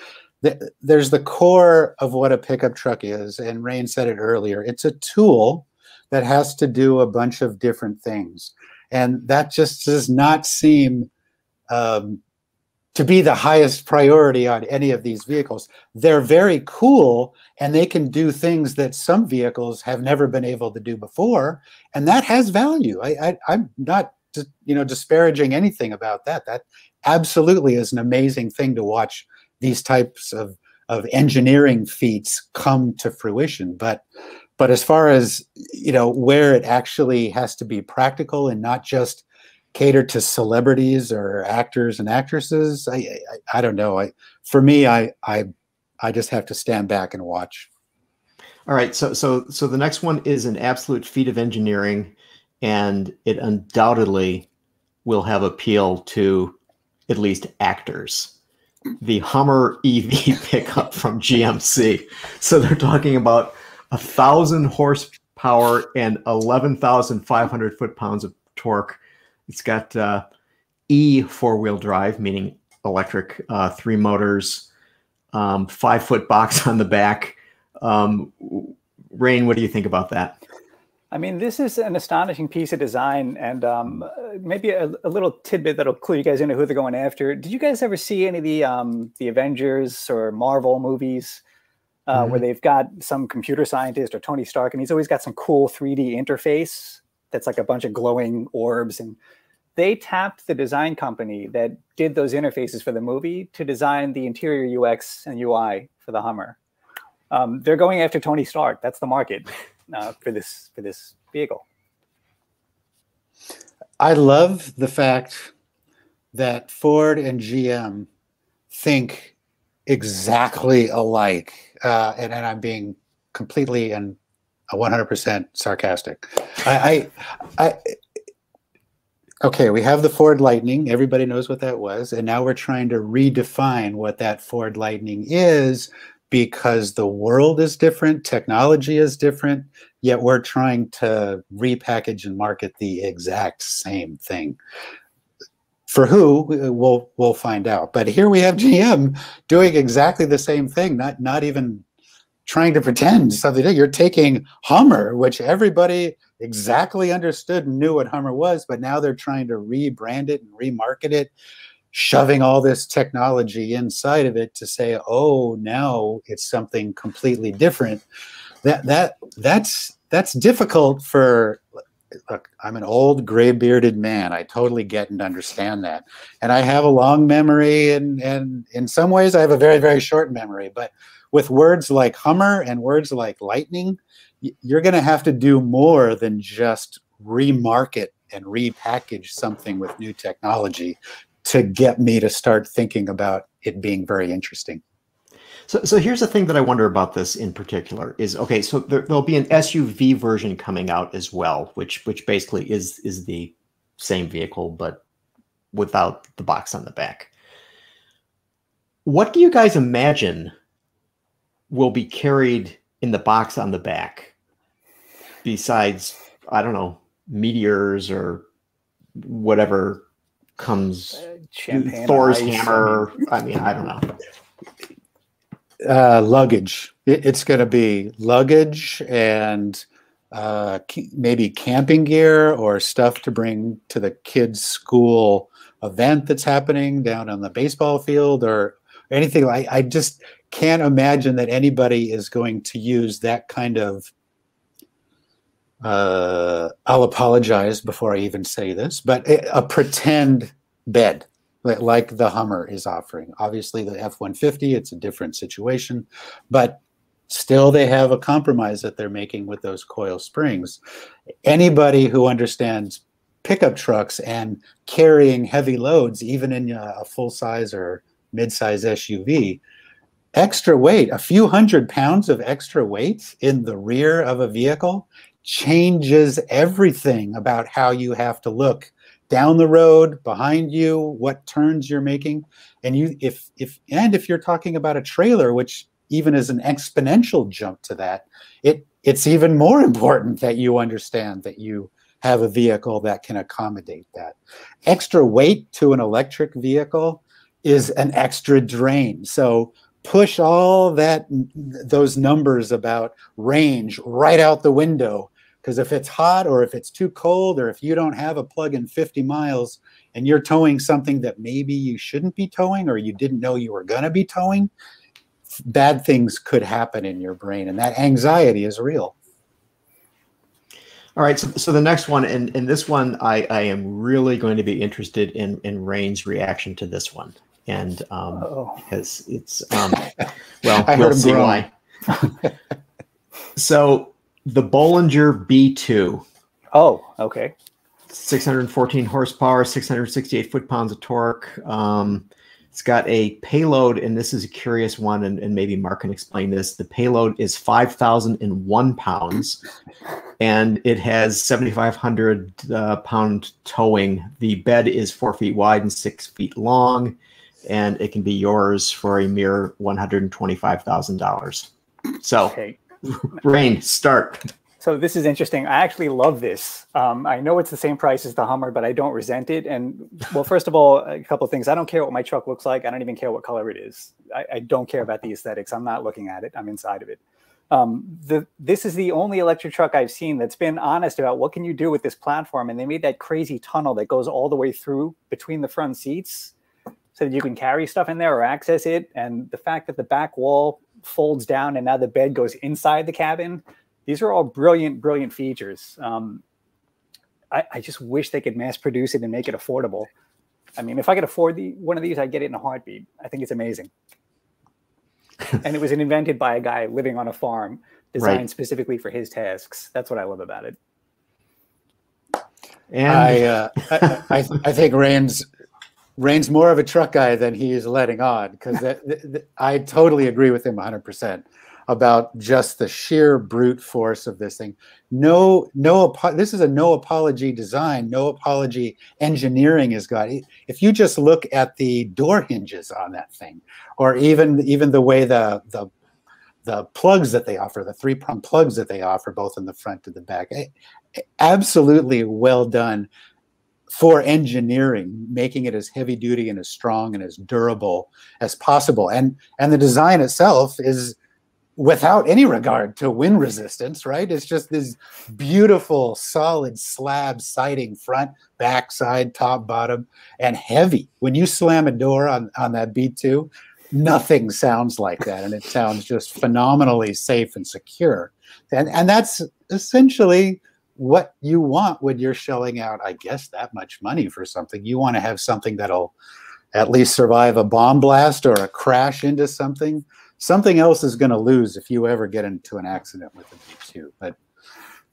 there's the core of what a pickup truck is, and Rain said it earlier. It's a tool that has to do a bunch of different things, and that just does not seem um, to be the highest priority on any of these vehicles. They're very cool and they can do things that some vehicles have never been able to do before, and that has value. I, am not, you know, disparaging anything about that. That absolutely is an amazing thing to watch these types of of engineering feats come to fruition. But but as far as you know, where it actually has to be practical and not just cater to celebrities or actors and actresses. I, I, I don't know. I for me, I I I just have to stand back and watch.
All right. So so so the next one is an absolute feat of engineering, and it undoubtedly will have appeal to at least actors. The Hummer EV pickup from GMC. So they're talking about a thousand horsepower and eleven thousand five hundred foot pounds of torque it's got uh, E four wheel drive, meaning electric, uh, three motors, um, five foot box on the back. Um, Rain, what do you think about that?
I mean, this is an astonishing piece of design, and um, maybe a, a, little tidbit that'll clue you guys into who they're going after. Did you guys ever see any of the um, the Avengers or Marvel movies uh, mm-hmm. where they've got some computer scientist or Tony Stark, and he's always got some cool 3D interface that's like a bunch of glowing orbs and they tapped the design company that did those interfaces for the movie to design the interior UX and UI for the Hummer. Um, they're going after Tony Stark. That's the market uh, for this for this vehicle.
I love the fact that Ford and GM think exactly alike, uh, and, and I'm being completely and 100% sarcastic. I, I, I, okay, we have the Ford Lightning. Everybody knows what that was. And now we're trying to redefine what that Ford Lightning is because the world is different, technology is different, yet we're trying to repackage and market the exact same thing. For who uh, we'll we'll find out. But here we have GM doing exactly the same thing, not not even trying to pretend something. You're taking Hummer, which everybody exactly understood and knew what Hummer was, but now they're trying to rebrand it and remarket it, shoving all this technology inside of it to say, "Oh, now it's something completely different." That that that's that's difficult for look, I'm an old gray bearded man. I totally get and understand that. And I have a long memory and and in some ways I have a very, very short memory. But with words like Hummer and words like lightning, you're going to have to do more than just remarket and repackage something with new technology to get me to start thinking about it being very interesting.
So, so here's the thing that I wonder about this in particular is okay. So there, will be an SUV version coming out as well, which which basically is is the same vehicle but without the box on the back. What do you guys imagine will be carried in the box on the back besides i don't know meteors or whatever comes uh, thor's hammer. I mean i don't know.
Uh, luggage. It, it's going to be luggage and uh, maybe camping gear or stuff to bring to the kids school event that's happening down on the baseball field or anything like i just can't imagine that anybody is going to use that kind of uh, I'll apologize before I even say this, but a, pretend bed like the Hummer is offering. Obviously, the F 150, it's a different situation, but still they have a compromise that they're making with those coil springs. Anybody who understands pickup trucks and carrying heavy loads, even in a full size or mid size SUV, extra weight, a few hundred pounds of extra weight in the rear of a vehicle changes everything about how you have to look down the road, behind you, what turns you're making. And you if if and if you're talking about a trailer, which even is an exponential jump to that, it it's even more important that you understand that you have a vehicle that can accommodate that. Extra weight to an electric vehicle is an extra drain. So push all that those numbers about range right out the window. Because if it's hot or if it's too cold or if you don't have a plug in 50 miles and you're towing something that maybe you shouldn't be towing or you didn't know you were going to be towing bad things could happen in your brain and that anxiety is real.
All right so, so the next one and, and this one I, I am really going to be interested in in Rain's reaction to this one and um, because it's um, well, I we'll see why. so the Bollinger B2.
Oh, okay.
614 horsepower, 668 foot pounds of torque. Um, it's got a payload, and this is a curious one, and, and maybe Mark can explain this. The payload is 5,001 pounds, and it has 7,500 uh, pound towing. The bed is four feet wide and six feet long and it can be yours for a mere $125,000. So, okay. Rain, start.
So this is interesting. I actually love this. Um, I know it's the same price as the Hummer, but I don't resent it. And well, first of all, a couple of things. I don't care what my truck looks like. I don't even care what color it is. I, I don't care about the aesthetics. I'm not looking at it. I'm inside of it. Um, the, this is the only electric truck I've seen that's been honest about what can you do with this platform. And they made that crazy tunnel that goes all the way through between the front seats so that you can carry stuff in there or access it. And the fact that the back wall folds down and now the bed goes inside the cabin, these are all brilliant, brilliant features. Um, I, I, just wish they could mass produce it and make it affordable. I mean, if I could afford the, one of these, I'd get it in a heartbeat. I think it's amazing. and it was invented by a guy living on a farm, designed right. specifically for his tasks. That's what I love about it.
And I, uh, I, I, I think Rain's Rain's more of a truck guy than he is letting on because I totally agree with him 100% about just the sheer brute force of this thing. No, no, this is a no apology design, no apology engineering is got. If you just look at the door hinges on that thing, or even even the way the the the plugs that they offer, the three prong plugs that they offer, both in the front and the back, eh, absolutely well done for engineering, making it as heavy duty and as strong and as durable as possible. And and the design itself is without any regard to wind resistance, right? It's just this beautiful, solid slab siding front, back, side, top, bottom, and heavy. When you slam a door on, on that B2, nothing sounds like that. And it sounds just phenomenally safe and secure. And, and that's essentially what you want when you're shelling out, I guess, that much money for something. You want to have something that'll at least survive a bomb blast or a crash into something. Something else is going to lose if you ever get into an accident with a B2. But,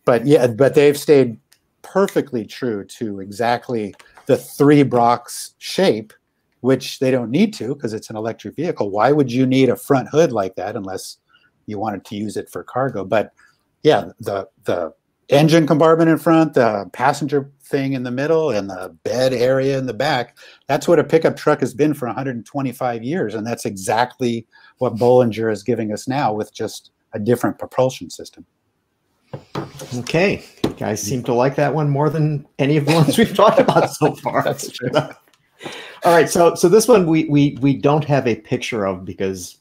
but yeah, but they've stayed perfectly true to exactly the three box shape, which they don't need to because it's an electric vehicle. Why would you need a front hood like that unless you wanted to use it for cargo? But yeah, the the engine compartment in front, the passenger thing in the middle, and the bed area in the back. That's what a pickup truck has been for 125 years. And that's exactly what Bollinger is giving us now with just a different propulsion system.
Okay. You guys seem to like that one more than any of the ones we've talked about so far. That's true. All right. So so this one we we we don't have a picture of because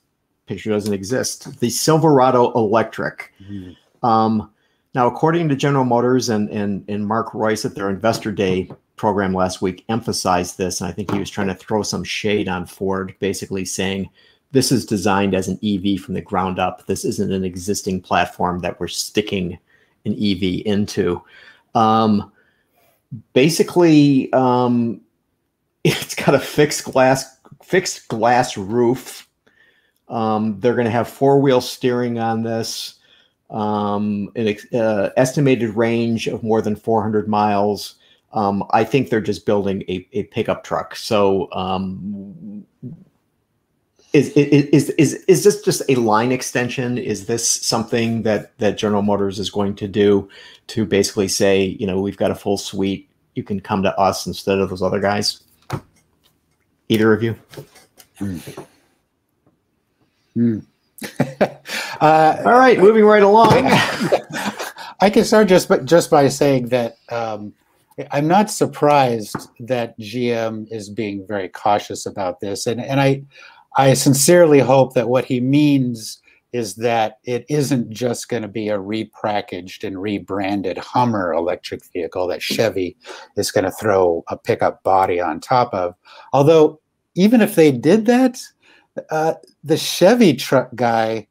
picture doesn't exist. The Silverado Electric. Mm-hmm. Um, now, according to General Motors and, and, and Mark Reuss at their Investor Day program last week, emphasized this. And I think he was trying to throw some shade on Ford, basically saying this is designed as an EV from the ground up. This isn't an existing platform that we're sticking an EV into. Um, basically, um, it's got a fixed glass fixed glass roof. Um, they're going to have four wheel steering on this um, an uh, estimated range of more than 400 miles. Um, I think they're just building a, a pickup truck. So um, is, is is is this just a line extension? Is this something that that General Motors is going to do to basically say, you know, we've got a full suite, you can come to us instead of those other guys? Either of you? Hmm.
Hmm.
uh, All right, moving right along.
I can start just by, just by saying that um, I'm not surprised that GM is being very cautious about this, and and I I sincerely hope that what he means is that it isn't just going to be a repackaged and rebranded Hummer electric vehicle that Chevy is going to throw a pickup body on top of. Although, even if they did that, uh, the Chevy truck guy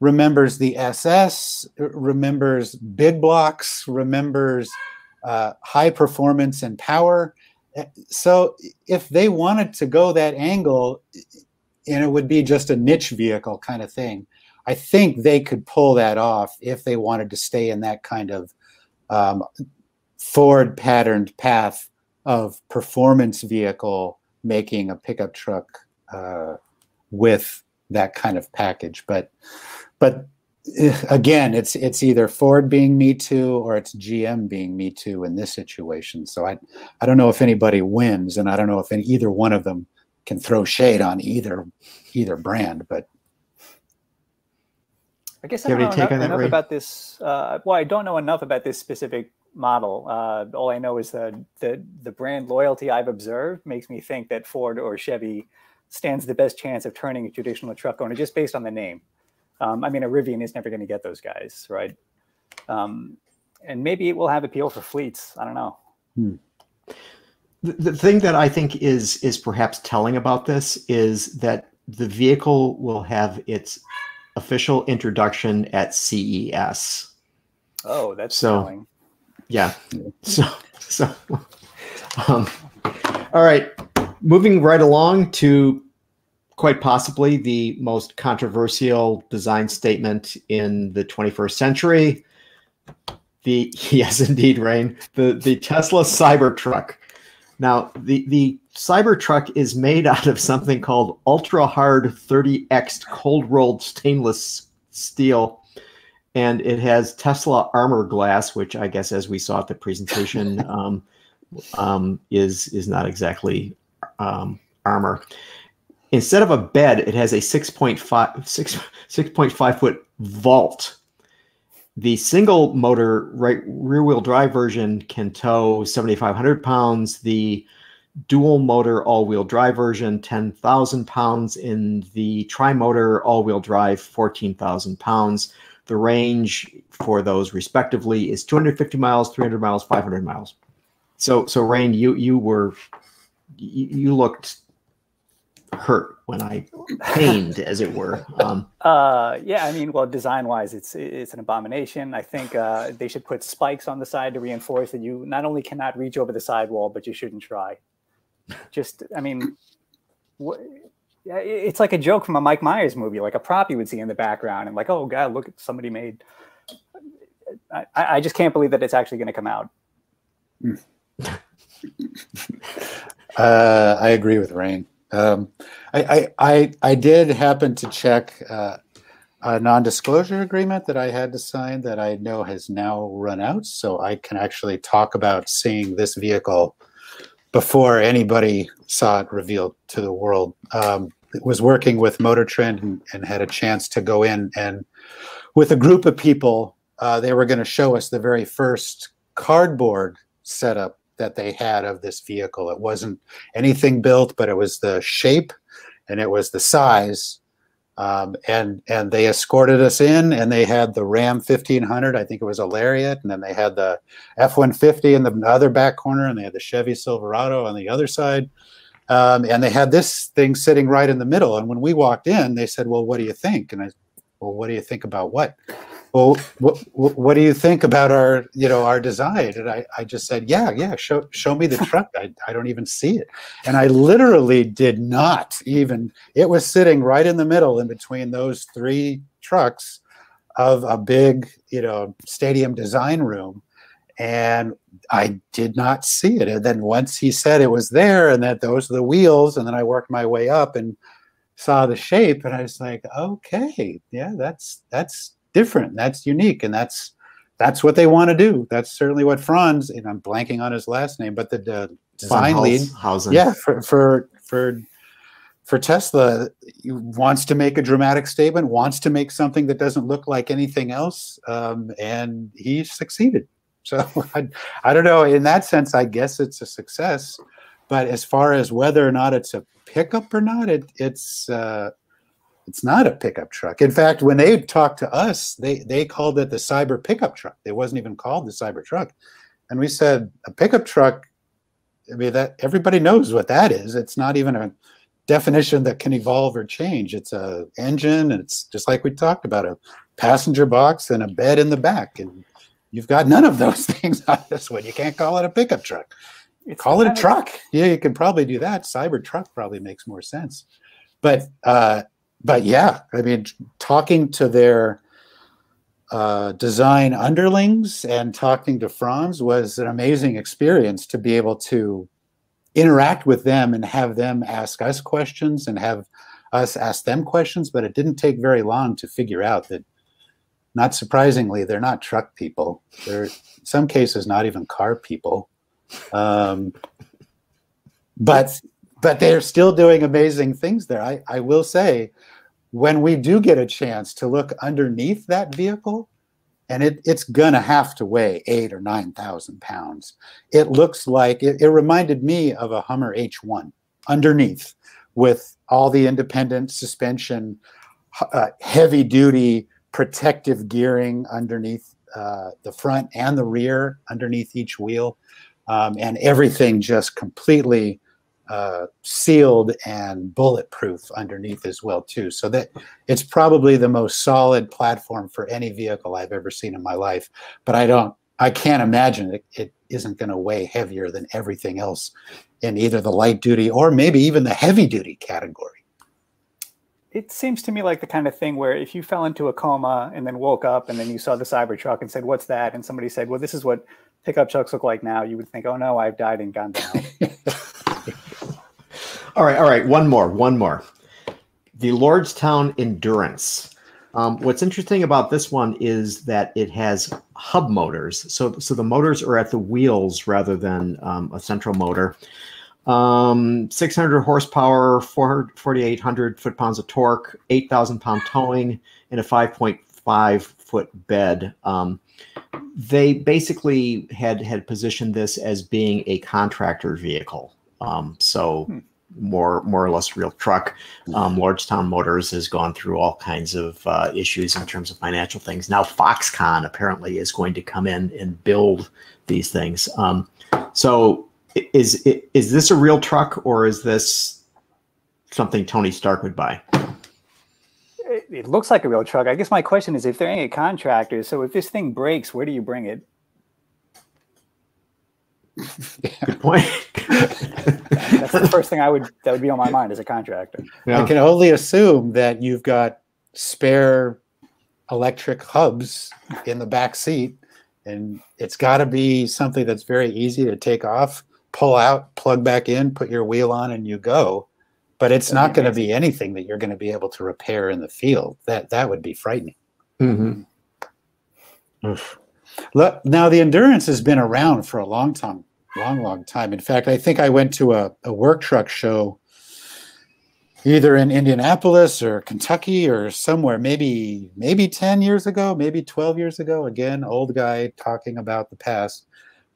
remembers the SS, remembers big blocks, remembers uh, high performance and power. So if they wanted to go that angle, and it would be just a niche vehicle kind of thing, I think they could pull that off if they wanted to stay in that kind of um, Ford patterned path of performance vehicle making a pickup truck uh, with that kind of package. But but eh, again, it's it's either Ford being Me Too or it's GM being Me Too in this situation. So I I don't know if anybody wins, and I don't know if any, either one of them can throw shade on either either brand. But
I guess I don't know enough, enough about this. Uh, well, I don't know enough about this specific model. Uh, all I know is that the the brand loyalty I've observed makes me think that Ford or Chevy stands the best chance of turning a traditional truck owner just based on the name. Um, I mean, a Rivian is never going to get those guys, right? Um, and maybe it will have appeal for fleets. I don't know. Hmm.
The, the thing that I think is is perhaps telling about this is that the vehicle will have its official introduction at CES.
Oh, that's so. Telling.
Yeah. So so. Um, all right, moving right along to quite possibly the most controversial design statement in the 21st century. The yes, indeed, Rain. The the Tesla Cybertruck. Now, the the Cybertruck is made out of something called ultra hard 30x cold rolled stainless steel, and it has Tesla armor glass, which I guess, as we saw at the presentation, um, um, is is not exactly um, armor instead of a bed, it has a 6.5 6, 6.5 foot vault. The single motor right rear wheel drive version can tow 7,500 pounds. The dual motor all wheel drive version 10,000 pounds. In the tri motor all wheel drive 14,000 pounds. The range for those respectively is 250 miles, 300 miles, 500 miles. So so Rain, you you were you, you looked hurt when I pained, as it were. Um,
uh, yeah, I mean, well, design-wise, it's it's an abomination. I think uh, they should put spikes on the side to reinforce that you not only cannot reach over the sidewall, but you shouldn't try. Just, I mean, what, it's like a joke from a Mike Myers movie, like a prop you would see in the background, and like, oh god, look at somebody made. I, I just can't believe that it's actually going to come out.
uh, I agree with Rain. Um, I, I, I, did happen to check uh, a non-disclosure agreement that I had to sign that I know has now run out, so I can actually talk about seeing this vehicle before anybody saw it revealed to the world. Um, was working with Motor Trend and, and, had a chance to go in and with a group of people, uh, they were going to show us the very first cardboard setup that they had of this vehicle. It wasn't anything built, but it was the shape and it was the size. Um, and and they escorted us in, and they had the Ram 1500. I think it was a Lariat, and then they had the F150 in the other back corner, and they had the Chevy Silverado on the other side. Um, and they had this thing sitting right in the middle. And when we walked in, they said, "Well, what do you think?" And I, "Well, what do you think about what?" Well, what, what do you think about our, you know, our design? And I, I just said, yeah, yeah, show, show me the truck. I, I don't even see it. And I literally did not even, it was sitting right in the middle in between those three trucks of a big, you know, stadium design room. And I did not see it. And then once he said it was there and that those are the wheels, and then I worked my way up and saw the shape and I was like, okay, yeah, that's that's different. That's unique, and that's that's what they want to do. That's certainly what Franz, and I'm blanking on his last name, but the, the design lead,
Hausen.
yeah, for for for for Tesla, wants to make a dramatic statement, wants to make something that doesn't look like anything else, um, and he succeeded. So I, I don't know. In that sense, I guess it's a success. But as far as whether or not it's a pickup or not, it, it's uh, it's not a pickup truck. In fact, when they talked to us, they they called it the Cyber pickup truck. It wasn't even called the Cyber truck, and we said a pickup truck. I mean that everybody knows what that is. It's not even a definition that can evolve or change. It's a engine, and it's just like we talked about a passenger box and a bed in the back, and you've got none of those things on this one. You can't call it a pickup truck.
It's
call it a truck. Yeah, you can probably do that. Cyber truck probably makes more sense. But uh, but yeah, I mean, talking to their uh, design underlings and talking to Franz was an amazing experience to be able to interact with them and have them ask us questions and have us ask them questions. But it didn't take very long to figure out that, not surprisingly, they're not truck people. They're in some cases not even car people. Um, but but they're still doing amazing things there. I, I will say, when we do get a chance to look underneath that vehicle, and it, it's gonna have to weigh eight or nine thousand pounds. It looks like it, it reminded me of a Hummer H1 underneath, with all the independent suspension, uh, heavy duty protective gearing underneath uh, the front and the rear, underneath each wheel, um, and everything just completely uh, sealed and bulletproof underneath as well too. So that it's probably the most solid platform for any vehicle I've ever seen in my life. But I don't, I can't imagine it, it isn't going to weigh heavier than everything else in either the light duty or maybe even the heavy duty category.
It seems to me like the kind of thing where if you fell into a coma and then woke up and then you saw the Cybertruck and said, "What's that?" and somebody said, "Well, this is what pickup trucks look like now," you would think, "Oh no, I've died and gone down."
All right, all right. One more, one more. The Lordstown Endurance. Um, what's interesting about this one is that it has hub motors. So, so the motors are at the wheels rather than um, a central motor. Um, 600 horsepower, 400 4,800 foot pounds of torque, 8,000 pound towing, and a 5.5 foot bed. Um, they basically had had positioned this as being a contractor vehicle. Um, so
Hmm.
More more or less real truck. Um, Lordstown Motors has gone through all kinds of uh, issues in terms of financial things. Now Foxconn apparently is going to come in and build these things. Um, so is is this a real truck or is this something Tony Stark would buy?
it, it looks like a real truck. I guess my question is, if there ain't a contractor, so if this thing breaks, where do you bring it?
Good point.
That's the first thing I would that would be on my mind as a contractor.
Yeah.
I can only assume that you've got spare electric hubs in the back seat, and it's got to be something that's very easy to take off, pull out, plug back in, put your wheel on, and you go. But it's
That'd
not going to be anything that you're going to be able to repair in the field. That that would be frightening.
Mhm.
Look, now the endurance has been around for a long time, long, long time. In fact, I think I went to a, a work truck show either in Indianapolis or Kentucky or somewhere, maybe maybe 10 years ago, maybe 12 years ago. Again, old guy talking about the past.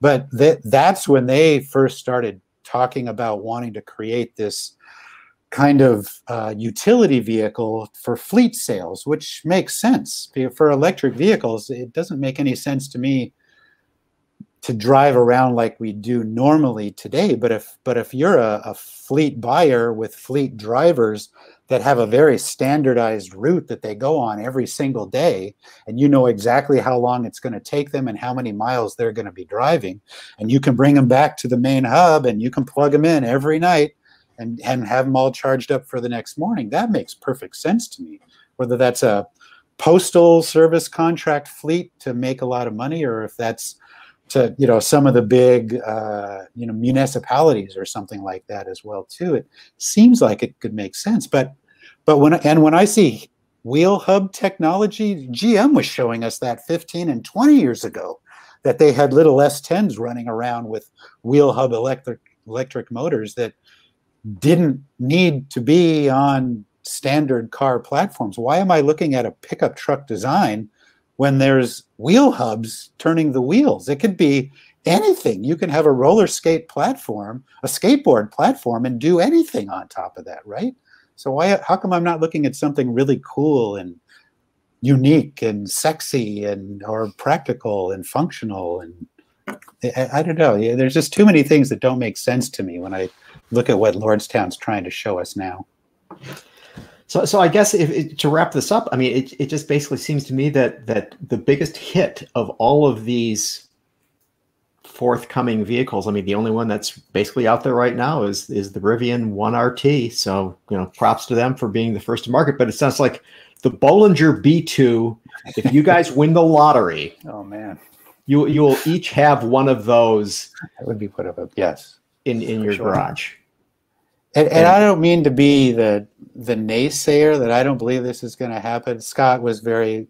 But that that's when they first started talking about wanting to create this kind of uh, utility vehicle for fleet sales, which makes sense for electric vehicles. It doesn't make any sense to me to drive around like we do normally today. But if but if you're a, a fleet buyer with fleet drivers that have a very standardized route that they go on every single day, and you know exactly how long it's going to take them and how many miles they're going to be driving, and you can bring them back to the main hub and you can plug them in every night and, and have them all charged up for the next morning. That makes perfect sense to me. Whether that's a postal service contract fleet to make a lot of money, or if that's to you know some of the big uh, you know municipalities or something like that as well too. It seems like it could make sense, but But when and when I see wheel hub technology, GM was showing us that 15 and 20 years ago that they had little S10s running around with wheel hub electric electric motors that didn't need to be on standard car platforms. Why am I looking at a pickup truck design when there's wheel hubs turning the wheels? It could be anything. You can have a roller skate platform, a skateboard platform, and do anything on top of that, right? So why? How come I'm not looking at something really cool and unique and sexy and or practical and functional and I, I don't know. There's just too many things that don't make sense to me when I look at what Lordstown's trying to show us now.
So, so I guess if, if, to wrap this up, I mean, it, it just basically seems to me that that the biggest hit of all of these forthcoming vehicles, I mean, the only one that's basically out there right now is is the Rivian One RT. So, you know, props to them for being the first to market. But it sounds like the Bollinger B2. If you guys win the lottery,
oh man,
you you will each have one of those.
That would be put up. Yes,
in in your sure. garage.
And, and, I don't mean to be the the naysayer that I don't believe this is going to happen. Scott was very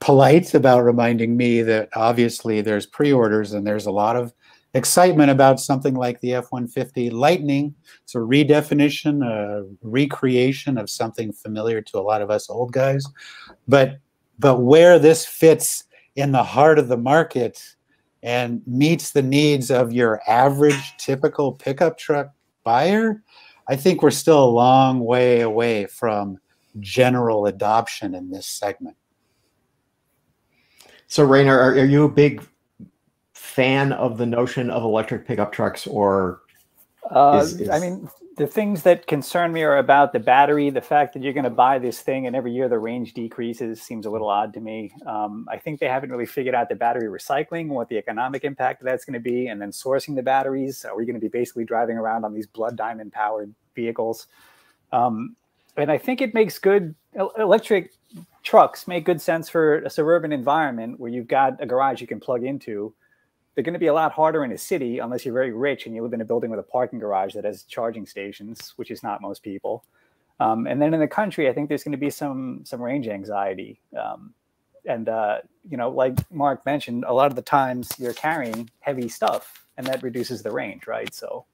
polite about reminding me that obviously there's pre-orders and there's a lot of excitement about something like the F-150 Lightning. It's a redefinition, a recreation of something familiar to a lot of us old guys. But but where this fits in the heart of the market and meets the needs of your average typical pickup truck buyer, I think we're still a long way away from general adoption in this segment.
So, Rainer, are, are you a big fan of the notion of electric pickup trucks, or
uh, is, is... I mean, the things that concern me are about the battery. The fact that you're going to buy this thing and every year the range decreases seems a little odd to me. Um, I think they haven't really figured out the battery recycling, what the economic impact of that's going to be, and then sourcing the batteries. Are we going to be basically driving around on these blood diamond powered vehicles? Um, and I think it makes good electric trucks make good sense for a suburban environment where you've got a garage you can plug into they're going to be a lot harder in a city unless you're very rich and you live in a building with a parking garage that has charging stations, which is not most people. Um, and then in the country, I think there's going to be some some range anxiety. Um, and uh, you know, like Mark mentioned, a lot of the times you're carrying heavy stuff, and that reduces the range, right? So,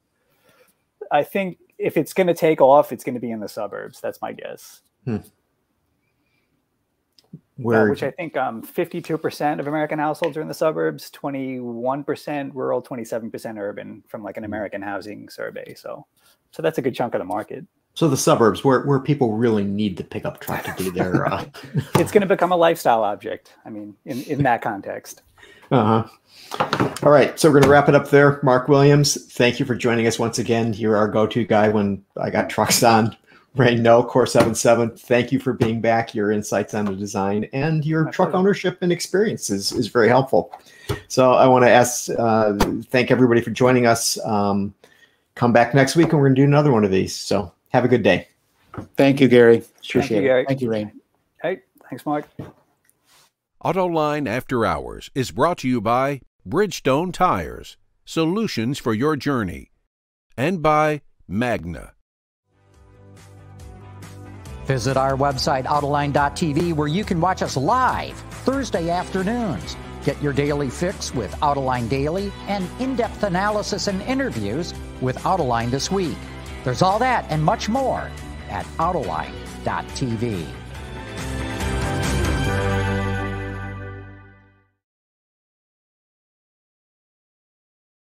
I think if it's going to take off, it's going to be in the suburbs. That's my guess. Hmm. Where, uh, which I think um, 52% of American households are in the suburbs, 21% rural, 27% urban from like an hmm. American housing survey. So, so that's a good chunk of the market.
So the suburbs, where, where people really need the pickup truck to do their, uh...
it's going to become a lifestyle object. I mean, in, in that context.
Uh huh. All right, so we're going to wrap it up there. Mark Williams, thank you for joining us once again. You're our go-to guy when I got trucks on. Rain Noe, Core 77, thank you for being back. Your insights on the design and your My truck ownership and experience is, is very helpful. So I want to ask, uh, thank everybody for joining us. Um, come back next week and we're going to do another one of these. So have a good day.
Thank you, Gary.
Appreciate thank you, Gary.
Thank you, Rain.
Hey, thanks, Mark.
AutoLine After Hours is brought to you by Bridgestone Tires, solutions for your journey, and by Magna.
Visit our website, Autoline.tv, where you can watch us live Thursday afternoons. Get your daily fix with Autoline Daily and in depth analysis and interviews with Autoline This Week. There's all that and much more at Autoline.tv.